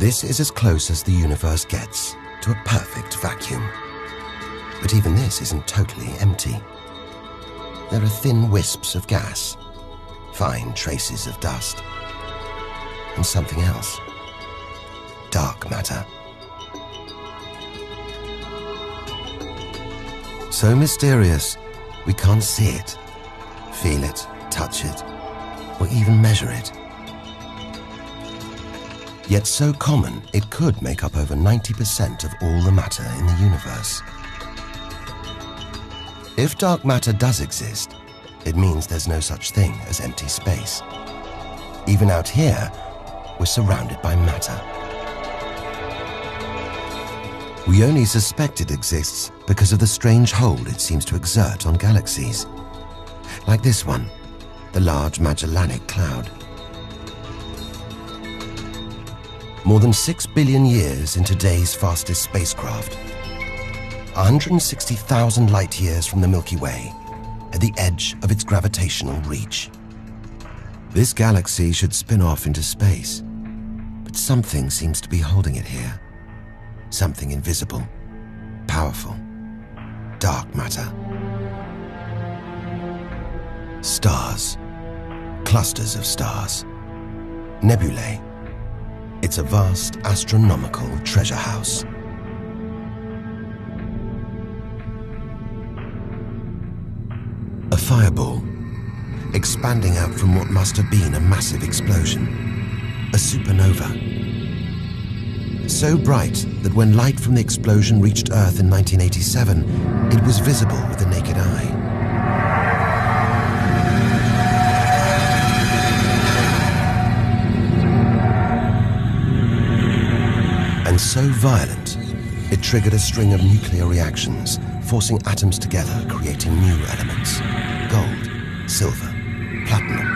This is as close as the universe gets to a perfect vacuum. But even this isn't totally empty. There are thin wisps of gas, fine traces of dust, and something else. Dark matter. So mysterious, we can't see it, feel it, touch it, or even measure it. Yet so common, it could make up over 90% of all the matter in the universe. If dark matter does exist, it means there's no such thing as empty space. Even out here, we're surrounded by matter. We only suspect it exists because of the strange hold it seems to exert on galaxies. Like this one, the Large Magellanic Cloud. More than six billion years in today's fastest spacecraft, 160,000 light years from the Milky Way, at the edge of its gravitational reach. This galaxy should spin off into space, but something seems to be holding it here. Something invisible, powerful, dark matter. Stars, clusters of stars, nebulae. It's a vast astronomical treasure house. A fireball, expanding out from what must have been a massive explosion, a supernova. So bright that when light from the explosion reached Earth in 1987, it was visible with the naked eye. And so violent, it triggered a string of nuclear reactions, forcing atoms together, creating new elements gold, silver, platinum,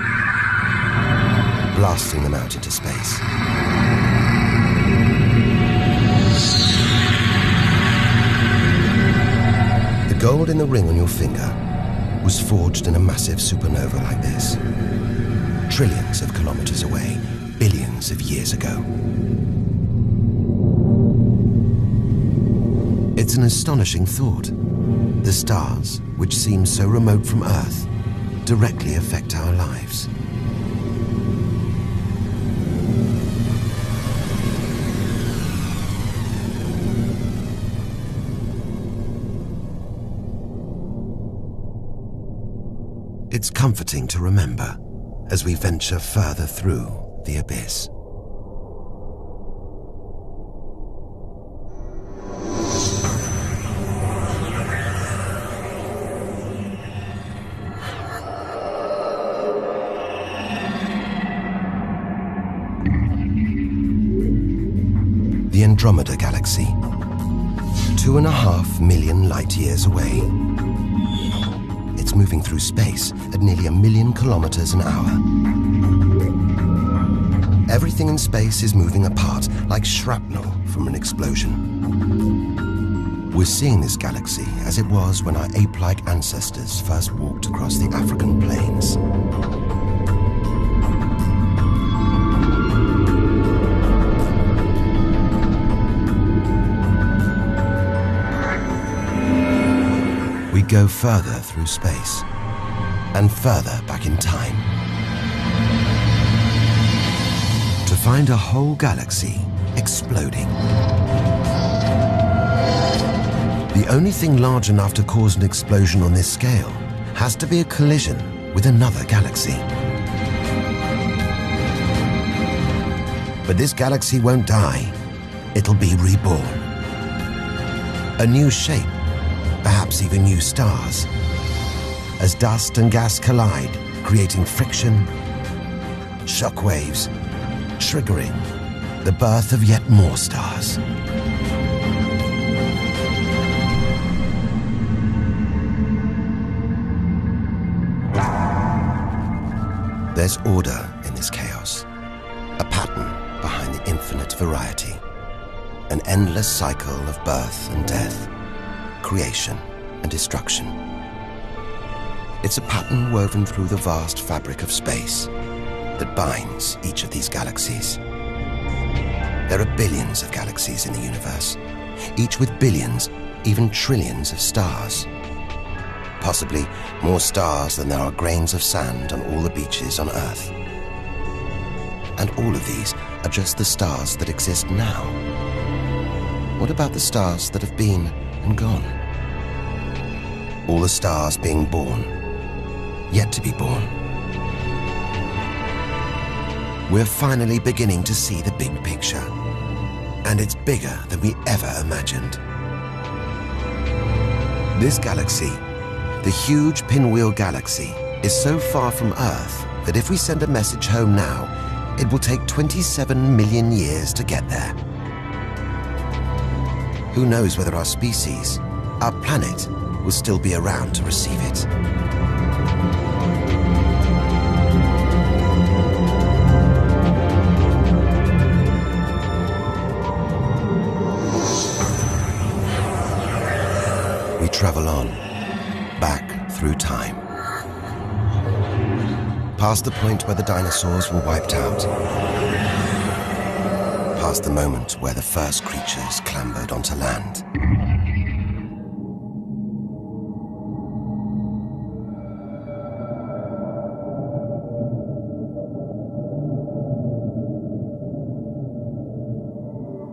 blasting them out into space. The gold in the ring on your finger was forged in a massive supernova like this. Trillions of kilometers away, billions of years ago. It's an astonishing thought. The stars, which seem so remote from Earth, directly affect our lives. It's comforting to remember as we venture further through the abyss. Andromeda Galaxy, two and a half million light years away. It's moving through space at nearly a million kilometers an hour. Everything in space is moving apart like shrapnel from an explosion. We're seeing this galaxy as it was when our ape-like ancestors first walked across the African plains. Go further through space and further back in time to find a whole galaxy exploding. The only thing large enough to cause an explosion on this scale has to be a collision with another galaxy. But this galaxy won't die. It'll be reborn. A new shape, perhaps even new stars. As dust and gas collide, creating friction, shockwaves, triggering the birth of yet more stars. There's order in this chaos, a pattern behind the infinite variety, an endless cycle of birth and death, creation and destruction. It's a pattern woven through the vast fabric of space that binds each of these galaxies. There are billions of galaxies in the universe, each with billions, even trillions of stars. Possibly more stars than there are grains of sand on all the beaches on Earth. And all of these are just the stars that exist now. What about the stars that have been and gone? All the stars being born, yet to be born. We're finally beginning to see the big picture. And it's bigger than we ever imagined. This galaxy, the huge Pinwheel Galaxy, is so far from Earth that if we send a message home now, it will take 27 million years to get there. Who knows whether our species, our planet, will still be around to receive it. We travel on, back through time. Past the point where the dinosaurs were wiped out. Past the moment where the first creatures clambered onto land.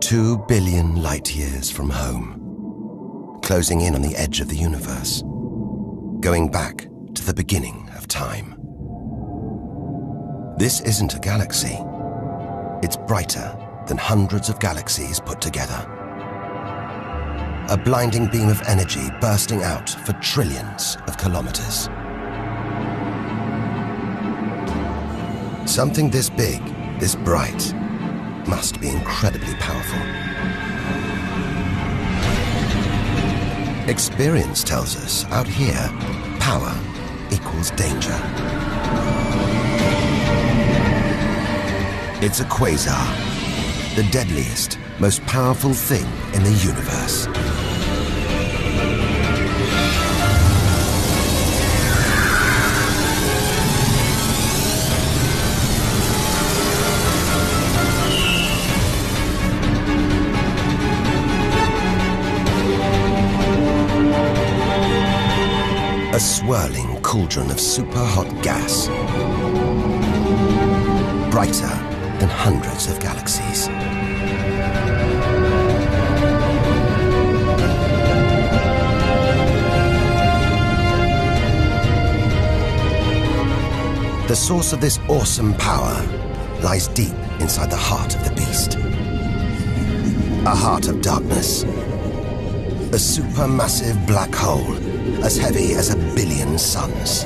Two billion light years from home, closing in on the edge of the universe, going back to the beginning of time. This isn't a galaxy. It's brighter than hundreds of galaxies put together. A blinding beam of energy bursting out for trillions of kilometers. Something this big, this bright, must be incredibly powerful. Experience tells us out here, power equals danger. It's a quasar, the deadliest, most powerful thing in the universe. A swirling cauldron of super hot gas. Brighter than hundreds of galaxies. The source of this awesome power lies deep inside the heart of the beast. A heart of darkness. A supermassive black hole as heavy as a billion suns.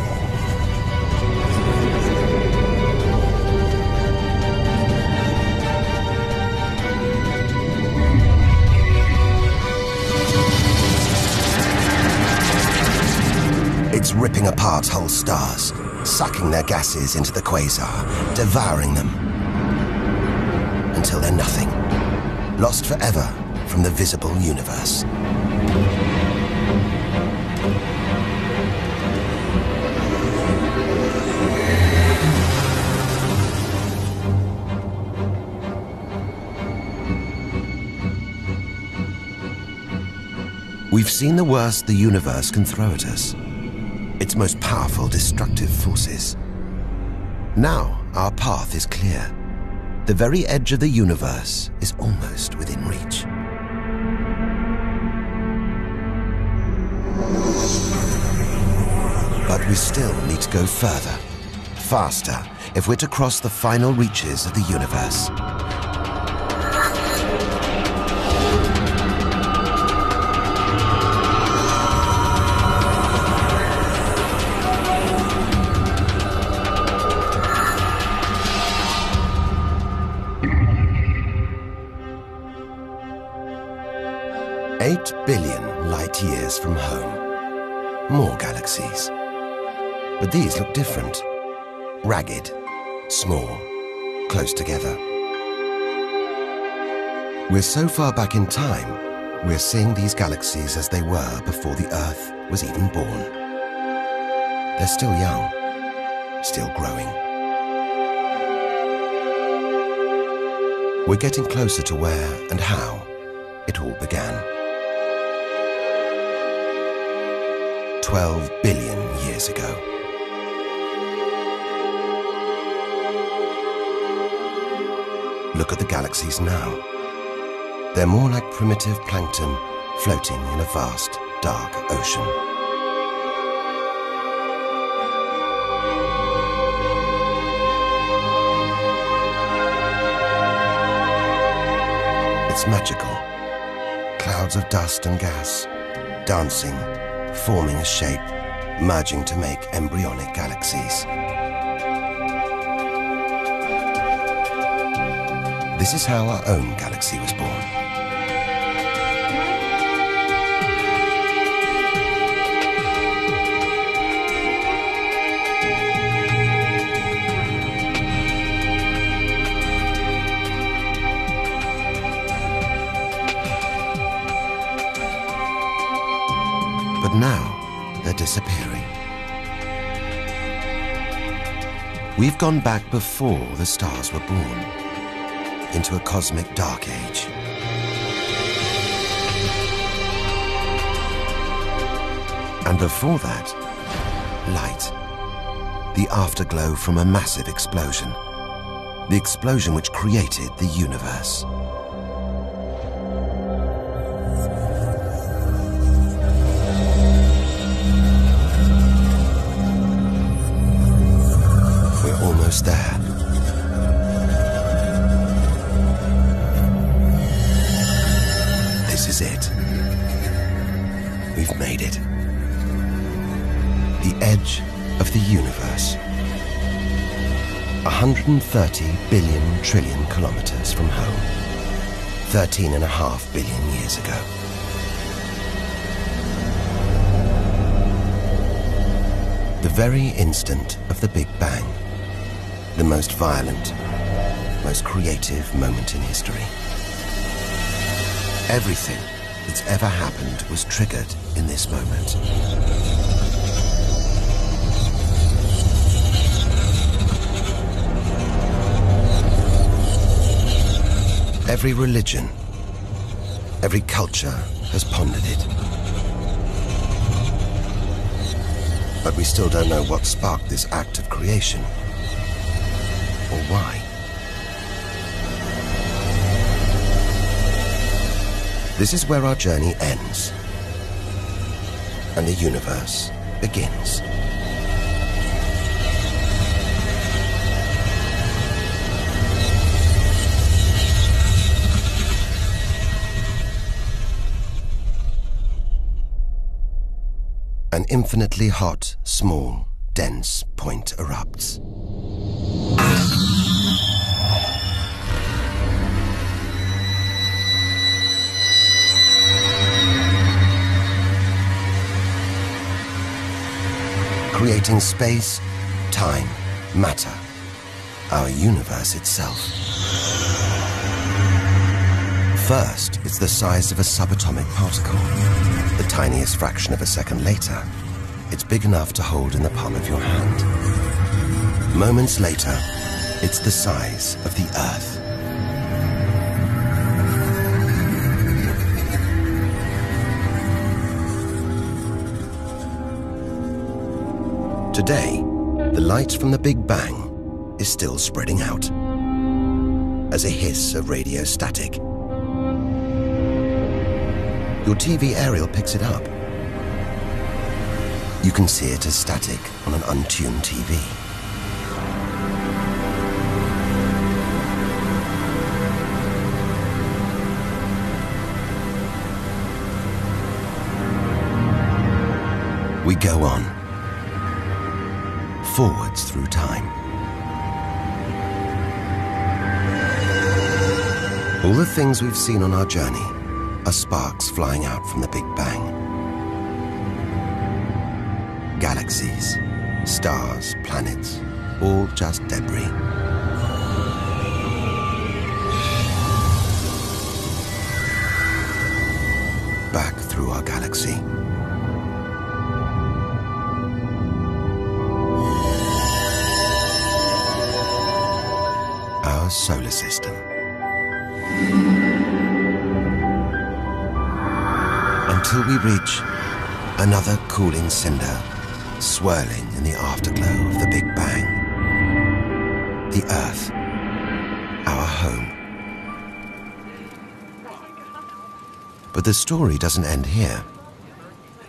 It's ripping apart whole stars, sucking their gases into the quasar, devouring them. Until they're nothing. Lost forever from the visible universe. We've seen the worst the universe can throw at us. Its most powerful destructive forces. Now, our path is clear. The very edge of the universe is almost within reach. But we still need to go further, faster, if we're to cross the final reaches of the universe. Billion light years from home. More galaxies. But these look different. Ragged, small, close together. We're so far back in time, we're seeing these galaxies as they were before the Earth was even born. They're still young, still growing. We're getting closer to where and how it all began. 12 billion years ago. Look at the galaxies now. They're more like primitive plankton floating in a vast, dark ocean. It's magical. Clouds of dust and gas, dancing, forming a shape, merging to make embryonic galaxies. This is how our own galaxy was born. We've gone back before the stars were born, into a cosmic dark age. And before that, light. The afterglow from a massive explosion. The explosion which created the universe. There. This is it. We've made it. The edge of the universe. 130 billion trillion kilometers from home. 13 and a half billion years ago. The very instant of the Big Bang. The most violent, most creative moment in history. Everything that's ever happened was triggered in this moment. Every religion, every culture has pondered it. But we still don't know what sparked this act of creation. Why. This is where our journey ends. And the universe begins. An infinitely hot, small, dense point erupts. Creating space, time, matter, our universe itself. First, it's the size of a subatomic particle. The tiniest fraction of a second later, it's big enough to hold in the palm of your hand. Moments later, it's the size of the Earth. Today, the light from the Big Bang is still spreading out as a hiss of radio static. Your TV aerial picks it up. You can see it as static on an untuned TV. We go on forwards through time. All the things we've seen on our journey are sparks flying out from the Big Bang. Galaxies, stars, planets, all just debris. Back through our galaxy. Solar system. Until we reach another cooling cinder swirling in the afterglow of the Big Bang. The Earth, our home. But the story doesn't end here.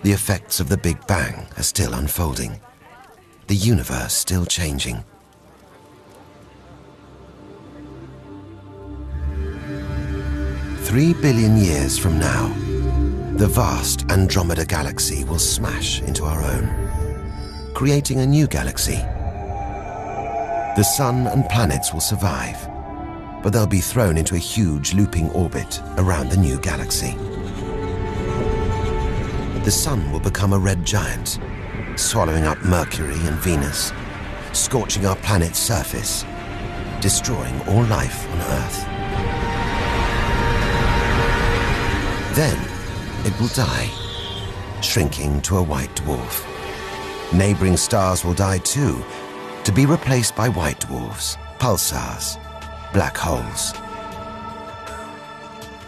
The effects of the Big Bang are still unfolding. The universe still changing. Three billion years from now, the vast Andromeda galaxy will smash into our own, creating a new galaxy. The sun and planets will survive, but they'll be thrown into a huge looping orbit around the new galaxy. The sun will become a red giant, swallowing up Mercury and Venus, scorching our planet's surface, destroying all life on Earth. Then it will die, shrinking to a white dwarf. Neighboring stars will die too, to be replaced by white dwarfs, pulsars, black holes.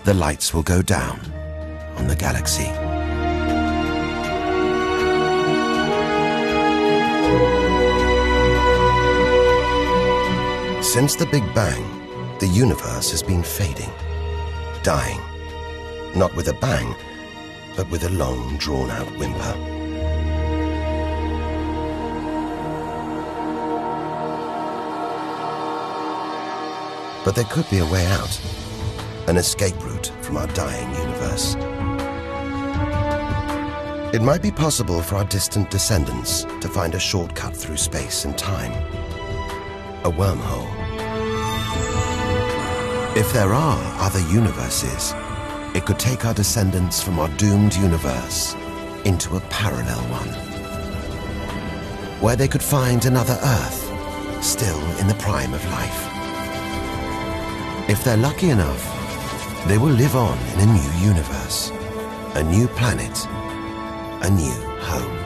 The lights will go down on the galaxy. Since the Big Bang, the universe has been fading, dying not with a bang, but with a long, drawn-out whimper. But there could be a way out, an escape route from our dying universe. It might be possible for our distant descendants to find a shortcut through space and time, a wormhole. If there are other universes, it could take our descendants from our doomed universe into a parallel one, where they could find another Earth, still in the prime of life. If they're lucky enough, they will live on in a new universe, a new planet, a new home.